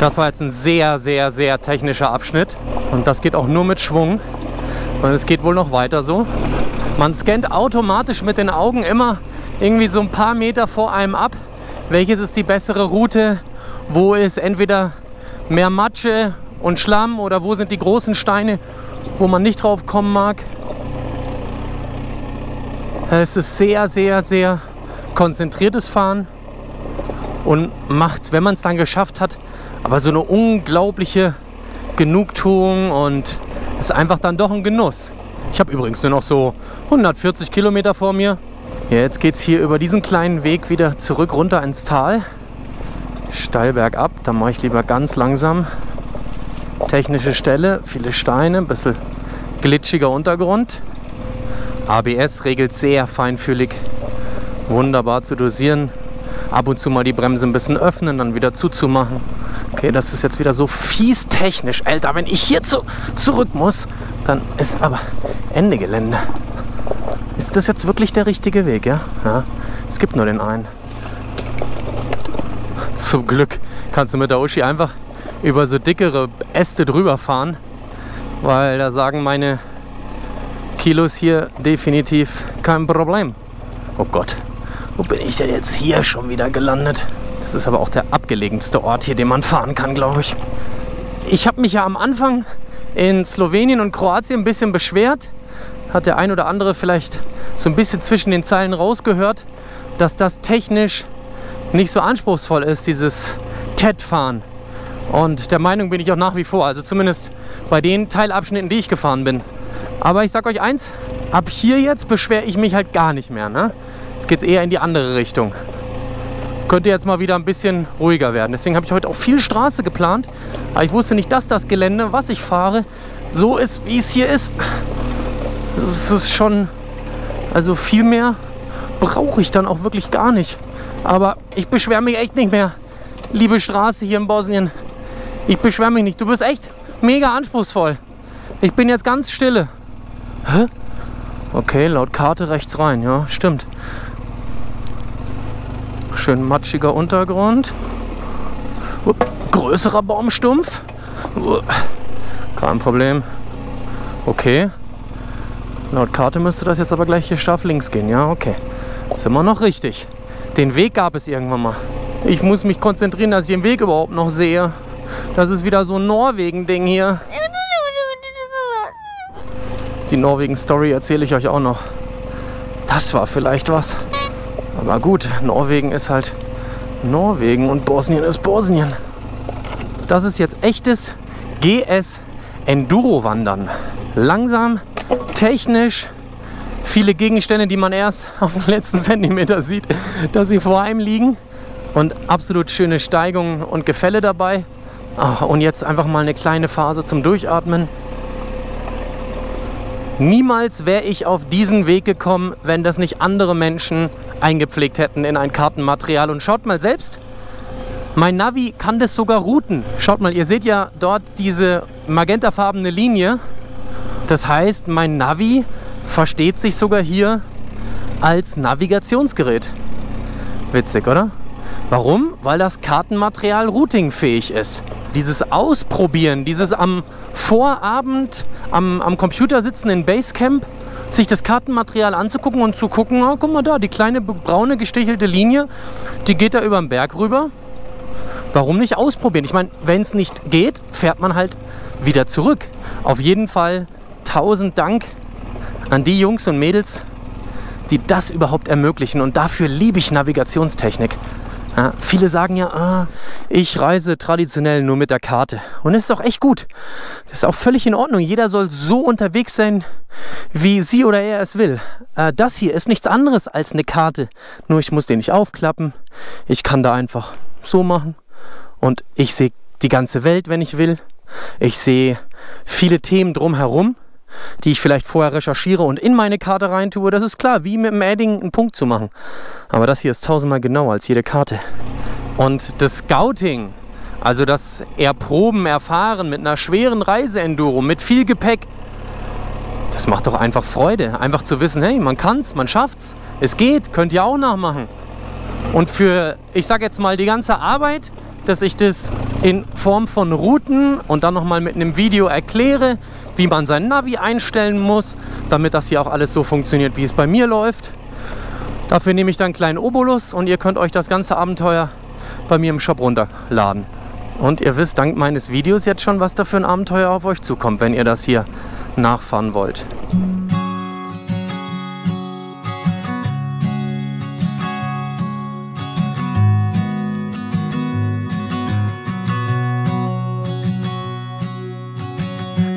Das war jetzt ein sehr, sehr, sehr technischer Abschnitt. Und das geht auch nur mit Schwung. Und es geht wohl noch weiter so. Man scannt automatisch mit den Augen immer irgendwie so ein paar Meter vor einem ab. Welches ist die bessere Route? Wo ist entweder mehr Matsche und Schlamm oder wo sind die großen Steine, wo man nicht drauf kommen mag? Es ist sehr, sehr, sehr konzentriertes Fahren und macht, wenn man es dann geschafft hat, aber so eine unglaubliche Genugtuung und ist einfach dann doch ein Genuss. Ich habe übrigens nur noch so 140 Kilometer vor mir. Ja, jetzt geht es hier über diesen kleinen Weg wieder zurück runter ins Tal. Steil bergab, da mache ich lieber ganz langsam. Technische Stelle, viele Steine, ein bisschen glitschiger Untergrund. ABS regelt sehr feinfühlig, wunderbar zu dosieren. Ab und zu mal die Bremse ein bisschen öffnen, dann wieder zuzumachen. Okay, das ist jetzt wieder so fies technisch. Alter, wenn ich hier zu, zurück muss, dann ist aber Ende Gelände. Ist das jetzt wirklich der richtige Weg, ja? Ja, es gibt nur den einen. Zum Glück kannst du mit der Uschi einfach über so dickere Äste drüber fahren, weil da sagen meine Kilos hier definitiv kein Problem. Oh Gott. Wo bin ich denn jetzt hier schon wieder gelandet? Das ist aber auch der abgelegenste Ort hier, den man fahren kann, glaube ich. Ich habe mich ja am Anfang in Slowenien und Kroatien ein bisschen beschwert. Hat der ein oder andere vielleicht so ein bisschen zwischen den Zeilen rausgehört, dass das technisch nicht so anspruchsvoll ist, dieses TED-Fahren. Und der Meinung bin ich auch nach wie vor, also zumindest bei den Teilabschnitten, die ich gefahren bin. Aber ich sag euch eins, ab hier jetzt beschwere ich mich halt gar nicht mehr. Ne? Jetzt geht es eher in die andere Richtung. Könnte jetzt mal wieder ein bisschen ruhiger werden. Deswegen habe ich heute auch viel Straße geplant. Aber ich wusste nicht, dass das Gelände, was ich fahre, so ist, wie es hier ist. Es ist schon, also viel mehr brauche ich dann auch wirklich gar nicht. Aber ich beschwere mich echt nicht mehr. Liebe Straße hier in Bosnien. Ich beschwere mich nicht. Du bist echt mega anspruchsvoll. Ich bin jetzt ganz stille. Hä? Okay, laut Karte rechts rein. Ja, stimmt. Schön matschiger Untergrund. Upp, größerer Baumstumpf. Upp, kein Problem. Okay. Laut Karte müsste das jetzt aber gleich hier scharf links gehen. Ja, okay. Sind wir noch richtig. Den Weg gab es irgendwann mal. Ich muss mich konzentrieren, dass ich den Weg überhaupt noch sehe. Das ist wieder so ein Norwegen-Ding hier. Die Norwegen-Story erzähle ich euch auch noch. Das war vielleicht was. Aber gut, Norwegen ist halt Norwegen und Bosnien ist Bosnien. Das ist jetzt echtes GS Enduro-Wandern. Langsam, technisch, viele Gegenstände, die man erst auf den letzten Zentimeter sieht, dass sie vor einem liegen. Und absolut schöne Steigungen und Gefälle dabei. Ah, und jetzt einfach mal eine kleine Phase zum Durchatmen. Niemals wäre ich auf diesen Weg gekommen, wenn das nicht andere Menschen eingepflegt hätten in ein Kartenmaterial. Und schaut mal selbst, mein Navi kann das sogar routen. Schaut mal, ihr seht ja dort diese magentafarbene Linie. Das heißt, mein Navi versteht sich sogar hier als Navigationsgerät. Witzig, oder? Warum? Weil das Kartenmaterial routingfähig ist. Dieses Ausprobieren, dieses am Vorabend am, am Computer sitzen in Basecamp, sich das Kartenmaterial anzugucken und zu gucken, oh, guck mal da, die kleine braune gestichelte Linie, die geht da über den Berg rüber. Warum nicht ausprobieren? Ich meine, wenn es nicht geht, fährt man halt wieder zurück. Auf jeden Fall tausend Dank an die Jungs und Mädels, die das überhaupt ermöglichen. Und dafür liebe ich Navigationstechnik. Ja, viele sagen ja, ah, ich reise traditionell nur mit der Karte. Und das ist auch echt gut. Das ist auch völlig in Ordnung. Jeder soll so unterwegs sein, wie sie oder er es will. Äh, das hier ist nichts anderes als eine Karte. Nur ich muss den nicht aufklappen. Ich kann da einfach so machen. Und ich sehe die ganze Welt, wenn ich will. Ich sehe viele Themen drumherum die ich vielleicht vorher recherchiere und in meine Karte reintue. Das ist klar, wie mit dem Adding einen Punkt zu machen. Aber das hier ist tausendmal genauer als jede Karte. Und das Scouting, also das Erproben, Erfahren mit einer schweren Reiseenduro, mit viel Gepäck, das macht doch einfach Freude. Einfach zu wissen, hey, man kann's, man schafft's, es geht, könnt ihr auch nachmachen. Und für, ich sag jetzt mal, die ganze Arbeit, dass ich das in Form von Routen und dann nochmal mit einem Video erkläre, wie man sein Navi einstellen muss, damit das hier auch alles so funktioniert, wie es bei mir läuft. Dafür nehme ich dann einen kleinen Obolus und ihr könnt euch das ganze Abenteuer bei mir im Shop runterladen. Und ihr wisst dank meines Videos jetzt schon, was da für ein Abenteuer auf euch zukommt, wenn ihr das hier nachfahren wollt.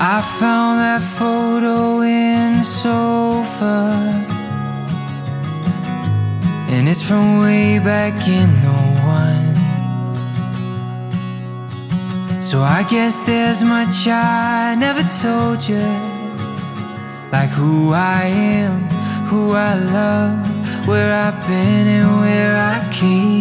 I found that photo in the sofa. And it's from way back in 01 So I guess there's much I never told you Like who I am, who I love Where I've been and where I came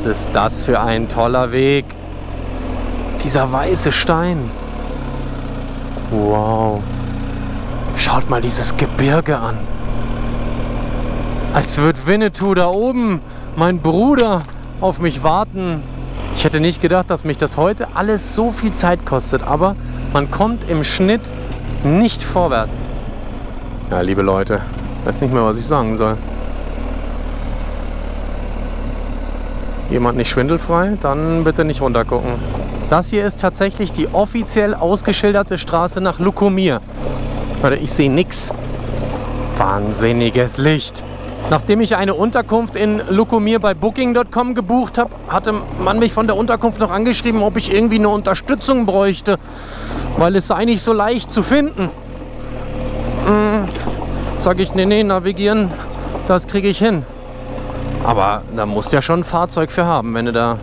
was ist das für ein toller Weg. Dieser weiße Stein. Wow. Schaut mal dieses Gebirge an. Als wird Winnetou da oben, mein Bruder, auf mich warten. Ich hätte nicht gedacht, dass mich das heute alles so viel Zeit kostet, aber man kommt im Schnitt nicht vorwärts. Ja, liebe Leute, weiß nicht mehr, was ich sagen soll. Jemand nicht schwindelfrei? Dann bitte nicht runtergucken. Das hier ist tatsächlich die offiziell ausgeschilderte Straße nach Lukomir. Warte, ich sehe nichts. Wahnsinniges Licht. Nachdem ich eine Unterkunft in Lukomir bei Booking.com gebucht habe, hatte man mich von der Unterkunft noch angeschrieben, ob ich irgendwie eine Unterstützung bräuchte, weil es sei nicht so leicht zu finden. Hm, sag ich, nee, nee, navigieren, das kriege ich hin. Aber da musst du ja schon ein Fahrzeug für haben, wenn du da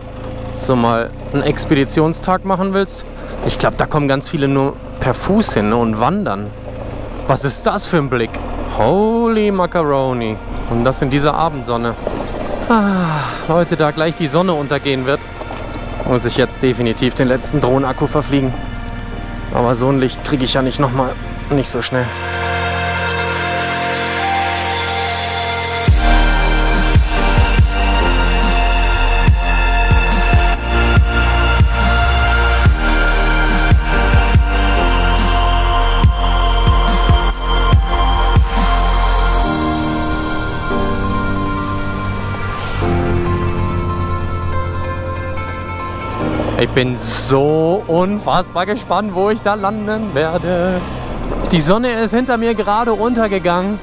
so mal einen Expeditionstag machen willst. Ich glaube, da kommen ganz viele nur per Fuß hin ne, und wandern. Was ist das für ein Blick? Holy Macaroni. Und das in dieser Abendsonne. Ah, Leute, da gleich die Sonne untergehen wird, muss ich jetzt definitiv den letzten Drohnenakku verfliegen. Aber so ein Licht kriege ich ja nicht nochmal. Nicht so schnell. Ich bin so unfassbar gespannt, wo ich da landen werde. Die Sonne ist hinter mir gerade untergegangen.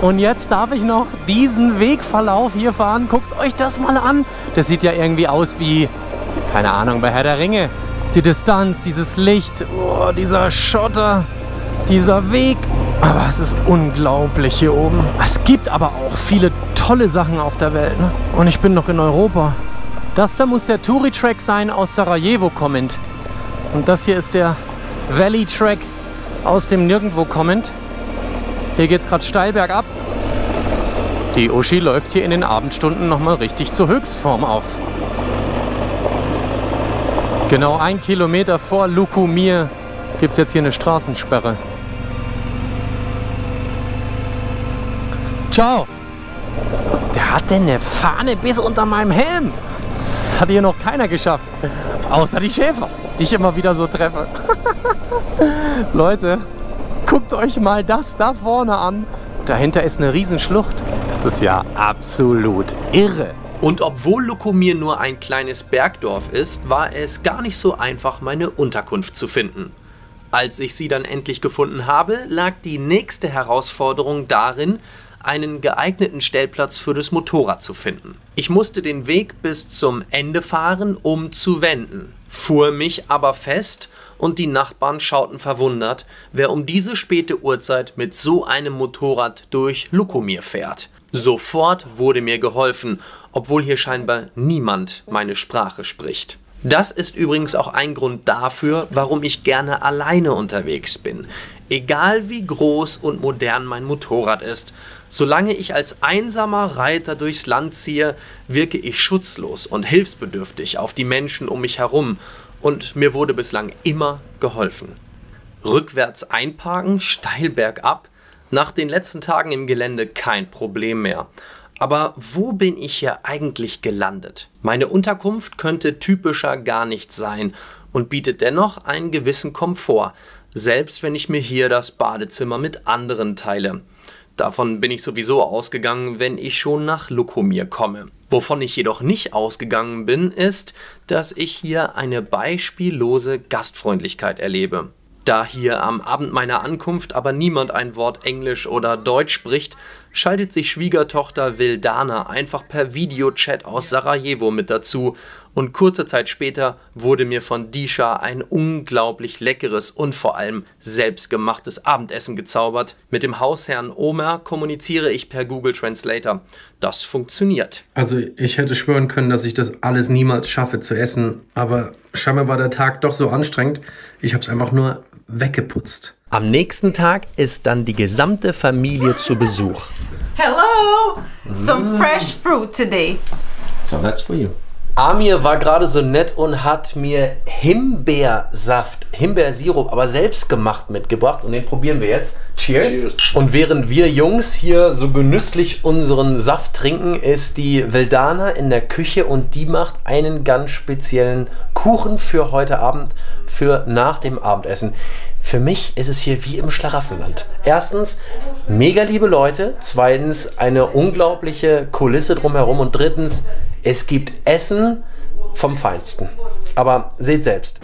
Und jetzt darf ich noch diesen Wegverlauf hier fahren. Guckt euch das mal an. Das sieht ja irgendwie aus wie, keine Ahnung, bei Herr der Ringe. Die Distanz, dieses Licht, oh, dieser Schotter, dieser Weg. Aber es ist unglaublich hier oben. Es gibt aber auch viele tolle Sachen auf der Welt. Ne? Und ich bin noch in Europa. Das da muss der Touri-Track sein aus Sarajevo kommend. Und das hier ist der Valley-Track aus dem Nirgendwo kommend. Hier geht es gerade steil bergab. Die Uschi läuft hier in den Abendstunden nochmal richtig zur Höchstform auf. Genau ein Kilometer vor Lukumir gibt es jetzt hier eine Straßensperre. Ciao! Der hat denn eine Fahne bis unter meinem Helm. Das hat hier noch keiner geschafft. Außer die Schäfer, die ich immer wieder so treffe. Leute, guckt euch mal das da vorne an. Dahinter ist eine Riesenschlucht. Das ist ja absolut irre. Und obwohl Lukomir nur ein kleines Bergdorf ist, war es gar nicht so einfach, meine Unterkunft zu finden. Als ich sie dann endlich gefunden habe, lag die nächste Herausforderung darin, einen geeigneten Stellplatz für das Motorrad zu finden. Ich musste den Weg bis zum Ende fahren, um zu wenden, fuhr mich aber fest und die Nachbarn schauten verwundert, wer um diese späte Uhrzeit mit so einem Motorrad durch Lukomir fährt. Sofort wurde mir geholfen, obwohl hier scheinbar niemand meine Sprache spricht. Das ist übrigens auch ein Grund dafür, warum ich gerne alleine unterwegs bin. Egal wie groß und modern mein Motorrad ist, Solange ich als einsamer Reiter durchs Land ziehe, wirke ich schutzlos und hilfsbedürftig auf die Menschen um mich herum, und mir wurde bislang immer geholfen. Rückwärts einparken, steil bergab, nach den letzten Tagen im Gelände kein Problem mehr. Aber wo bin ich hier eigentlich gelandet? Meine Unterkunft könnte typischer gar nicht sein und bietet dennoch einen gewissen Komfort, selbst wenn ich mir hier das Badezimmer mit anderen teile. Davon bin ich sowieso ausgegangen, wenn ich schon nach Lukomir komme. Wovon ich jedoch nicht ausgegangen bin, ist, dass ich hier eine beispiellose Gastfreundlichkeit erlebe. Da hier am Abend meiner Ankunft aber niemand ein Wort Englisch oder Deutsch spricht, schaltet sich Schwiegertochter Vildana einfach per Videochat aus Sarajevo mit dazu und kurze Zeit später wurde mir von Disha ein unglaublich leckeres und vor allem selbstgemachtes Abendessen gezaubert. Mit dem Hausherrn Omer kommuniziere ich per Google Translator. Das funktioniert. Also ich hätte schwören können, dass ich das alles niemals schaffe zu essen, aber scheinbar war der Tag doch so anstrengend. Ich habe es einfach nur weggeputzt. Am nächsten Tag ist dann die gesamte Familie zu Besuch. Hello! Some fresh fruit today. So, that's for you. Amir war gerade so nett und hat mir Himbeersaft, Himbeersirup, aber selbst gemacht mitgebracht und den probieren wir jetzt. Cheers. Cheers. Und während wir Jungs hier so genüsslich unseren Saft trinken, ist die Veldana in der Küche und die macht einen ganz speziellen Kuchen für heute Abend, für nach dem Abendessen. Für mich ist es hier wie im Schlaraffenland. Erstens, mega liebe Leute. Zweitens, eine unglaubliche Kulisse drumherum. Und drittens, es gibt Essen vom Feinsten. Aber seht selbst.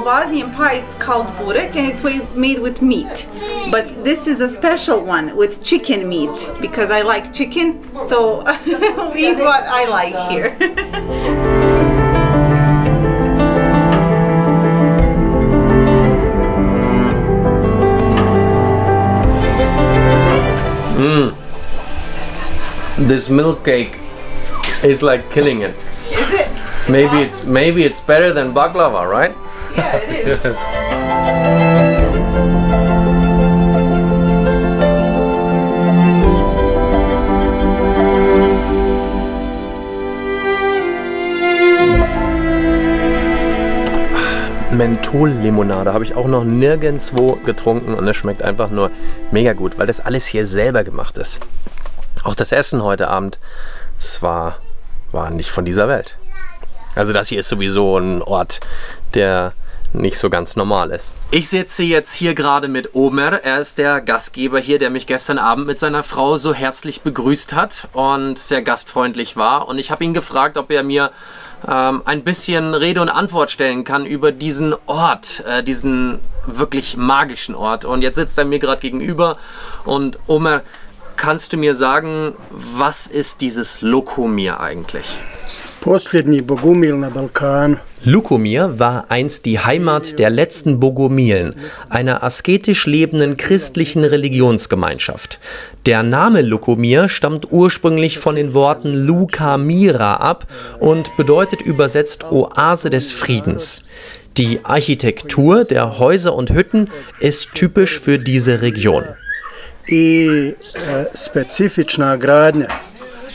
Bosnian pie is called burek and it's made with meat. But this is a special one with chicken meat because I like chicken. So we eat what I like here. Mm. This milk cake is like killing it. is it? Maybe it's maybe it's better than baklava, right? Yeah. Menthollimonade habe ich auch noch nirgendwo getrunken und es schmeckt einfach nur mega gut, weil das alles hier selber gemacht ist. Auch das Essen heute Abend, es war, war nicht von dieser Welt. Also das hier ist sowieso ein Ort, der nicht so ganz normal ist. Ich sitze jetzt hier gerade mit Omer. Er ist der Gastgeber hier, der mich gestern Abend mit seiner Frau so herzlich begrüßt hat und sehr gastfreundlich war. Und ich habe ihn gefragt, ob er mir ähm, ein bisschen Rede und Antwort stellen kann über diesen Ort, äh, diesen wirklich magischen Ort. Und jetzt sitzt er mir gerade gegenüber. Und Omer, kannst du mir sagen, was ist dieses Lokomir eigentlich? Lukomir war einst die Heimat der letzten Bogomilen, einer asketisch lebenden christlichen Religionsgemeinschaft. Der Name Lukomir stammt ursprünglich von den Worten Lukamira ab und bedeutet übersetzt Oase des Friedens. Die Architektur der Häuser und Hütten ist typisch für diese Region. e, specifična gradnja,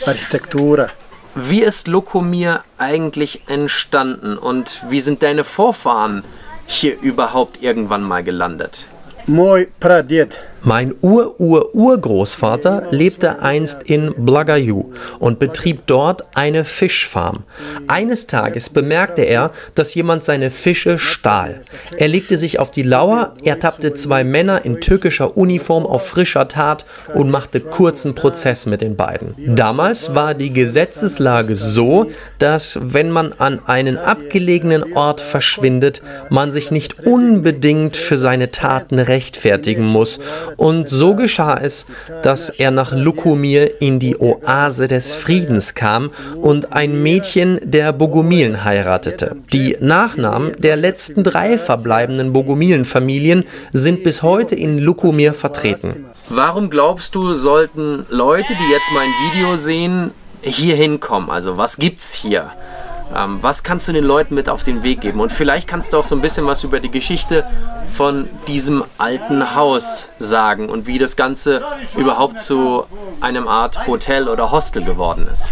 arhitektura. Wie ist Lokomir eigentlich entstanden und wie sind deine Vorfahren hier überhaupt irgendwann mal gelandet? Moj pradjed Mein Ur-Ur-Urgroßvater lebte einst in Blagaju und betrieb dort eine Fischfarm. Eines Tages bemerkte er, dass jemand seine Fische stahl. Er legte sich auf die Lauer, ertappte zwei Männer in türkischer Uniform auf frischer Tat und machte kurzen Prozess mit den beiden. Damals war die Gesetzeslage so, dass wenn man an einen abgelegenen Ort verschwindet, man sich nicht unbedingt für seine Taten rechtfertigen muss und so geschah es, dass er nach Lukomir in die Oase des Friedens kam und ein Mädchen der Bogomilen heiratete. Die Nachnamen der letzten drei verbleibenden Bogomilen-Familien sind bis heute in Lukomir vertreten. Warum glaubst du, sollten Leute, die jetzt mein Video sehen, hier hinkommen? Also was gibt's hier? Ähm, was kannst du den Leuten mit auf den Weg geben? Und vielleicht kannst du auch so ein bisschen was über die Geschichte von diesem alten Haus sagen und wie das Ganze überhaupt zu einem Art Hotel oder Hostel geworden ist.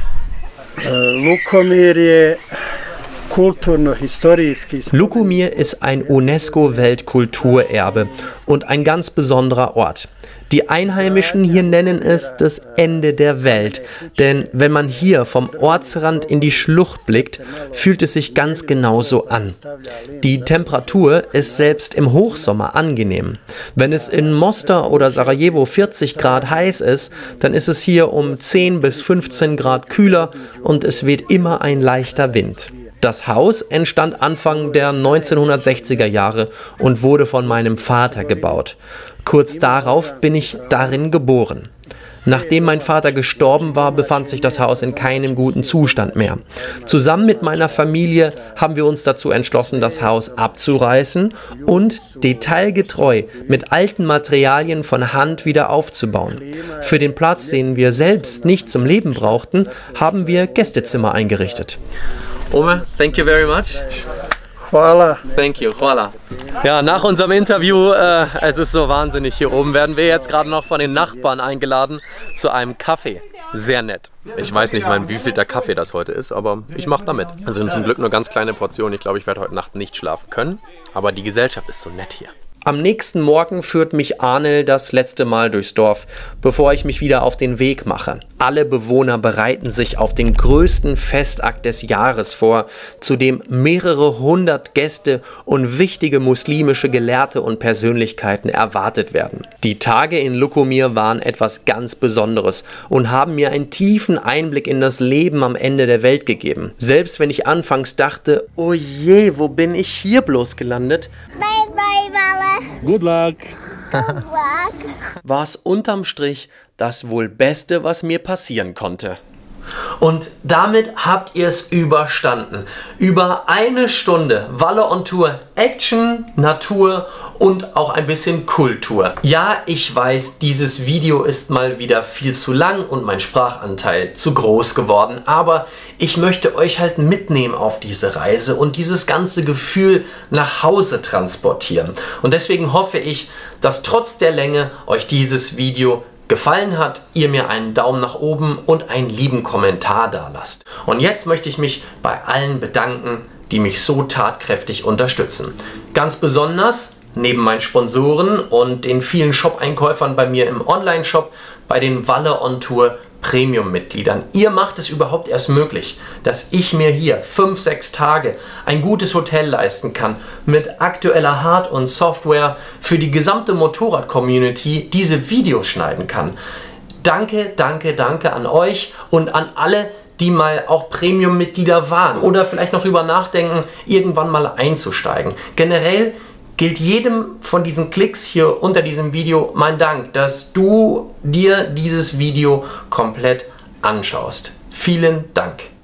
Kulturno-historijski Lukomir ist ein UNESCO-Weltkulturerbe und ein ganz besonderer Ort. Die Einheimischen hier nennen es das Ende der Welt, denn wenn man hier vom Ortsrand in die Schlucht blickt, fühlt es sich ganz genauso an. Die Temperatur ist selbst im Hochsommer angenehm. Wenn es in Mostar oder Sarajevo 40 Grad heiß ist, dann ist es hier um 10 bis 15 Grad kühler und es weht immer ein leichter Wind. Das Haus entstand Anfang der 1960er Jahre und wurde von meinem Vater gebaut. Kurz darauf bin ich darin geboren. Nachdem mein Vater gestorben war, befand sich das Haus in keinem guten Zustand mehr. Zusammen mit meiner Familie haben wir uns dazu entschlossen, das Haus abzureißen und detailgetreu mit alten Materialien von Hand wieder aufzubauen. Für den Platz, den wir selbst nicht zum Leben brauchten, haben wir Gästezimmer eingerichtet. Ome, thank you very much. Hvala. Thank you, voila. Ja, nach unserem Interview, äh, es ist so wahnsinnig hier oben, werden wir jetzt gerade noch von den Nachbarn eingeladen zu einem Kaffee. Sehr nett. Ich weiß nicht mal, wie viel der Kaffee das heute ist, aber ich mache damit. Also zum Glück nur ganz kleine Portionen. Ich glaube, ich werde heute Nacht nicht schlafen können. Aber die Gesellschaft ist so nett hier. Am nächsten Morgen führt mich Arnel das letzte Mal durchs Dorf, bevor ich mich wieder auf den Weg mache. Alle Bewohner bereiten sich auf den größten Festakt des Jahres vor, zu dem mehrere hundert Gäste und wichtige muslimische Gelehrte und Persönlichkeiten erwartet werden. Die Tage in Lukomir waren etwas ganz Besonderes und haben mir einen tiefen Einblick in das Leben am Ende der Welt gegeben. Selbst wenn ich anfangs dachte, oh je, wo bin ich hier bloß gelandet? Bye Mama. Good luck. Good luck. war es unterm Strich das wohl Beste, was mir passieren konnte. Und damit habt ihr es überstanden. Über eine Stunde Walle on Tour Action, Natur und auch ein bisschen Kultur. Ja, ich weiß, dieses Video ist mal wieder viel zu lang und mein Sprachanteil zu groß geworden, aber ich möchte euch halt mitnehmen auf diese Reise und dieses ganze Gefühl nach Hause transportieren. Und deswegen hoffe ich, dass trotz der Länge euch dieses Video gefallen hat, ihr mir einen Daumen nach oben und einen lieben Kommentar da lasst. Und jetzt möchte ich mich bei allen bedanken, die mich so tatkräftig unterstützen. Ganz besonders neben meinen Sponsoren und den vielen Shop-Einkäufern bei mir im Online-Shop bei den Walle on Tour Premium-Mitgliedern. Ihr macht es überhaupt erst möglich, dass ich mir hier 5, 6 Tage ein gutes Hotel leisten kann, mit aktueller Hard- und Software für die gesamte Motorrad-Community diese Videos schneiden kann. Danke, danke, danke an euch und an alle, die mal auch Premium-Mitglieder waren oder vielleicht noch drüber nachdenken, irgendwann mal einzusteigen. Generell gilt jedem von diesen Klicks hier unter diesem Video mein Dank, dass du dir dieses Video komplett anschaust. Vielen Dank.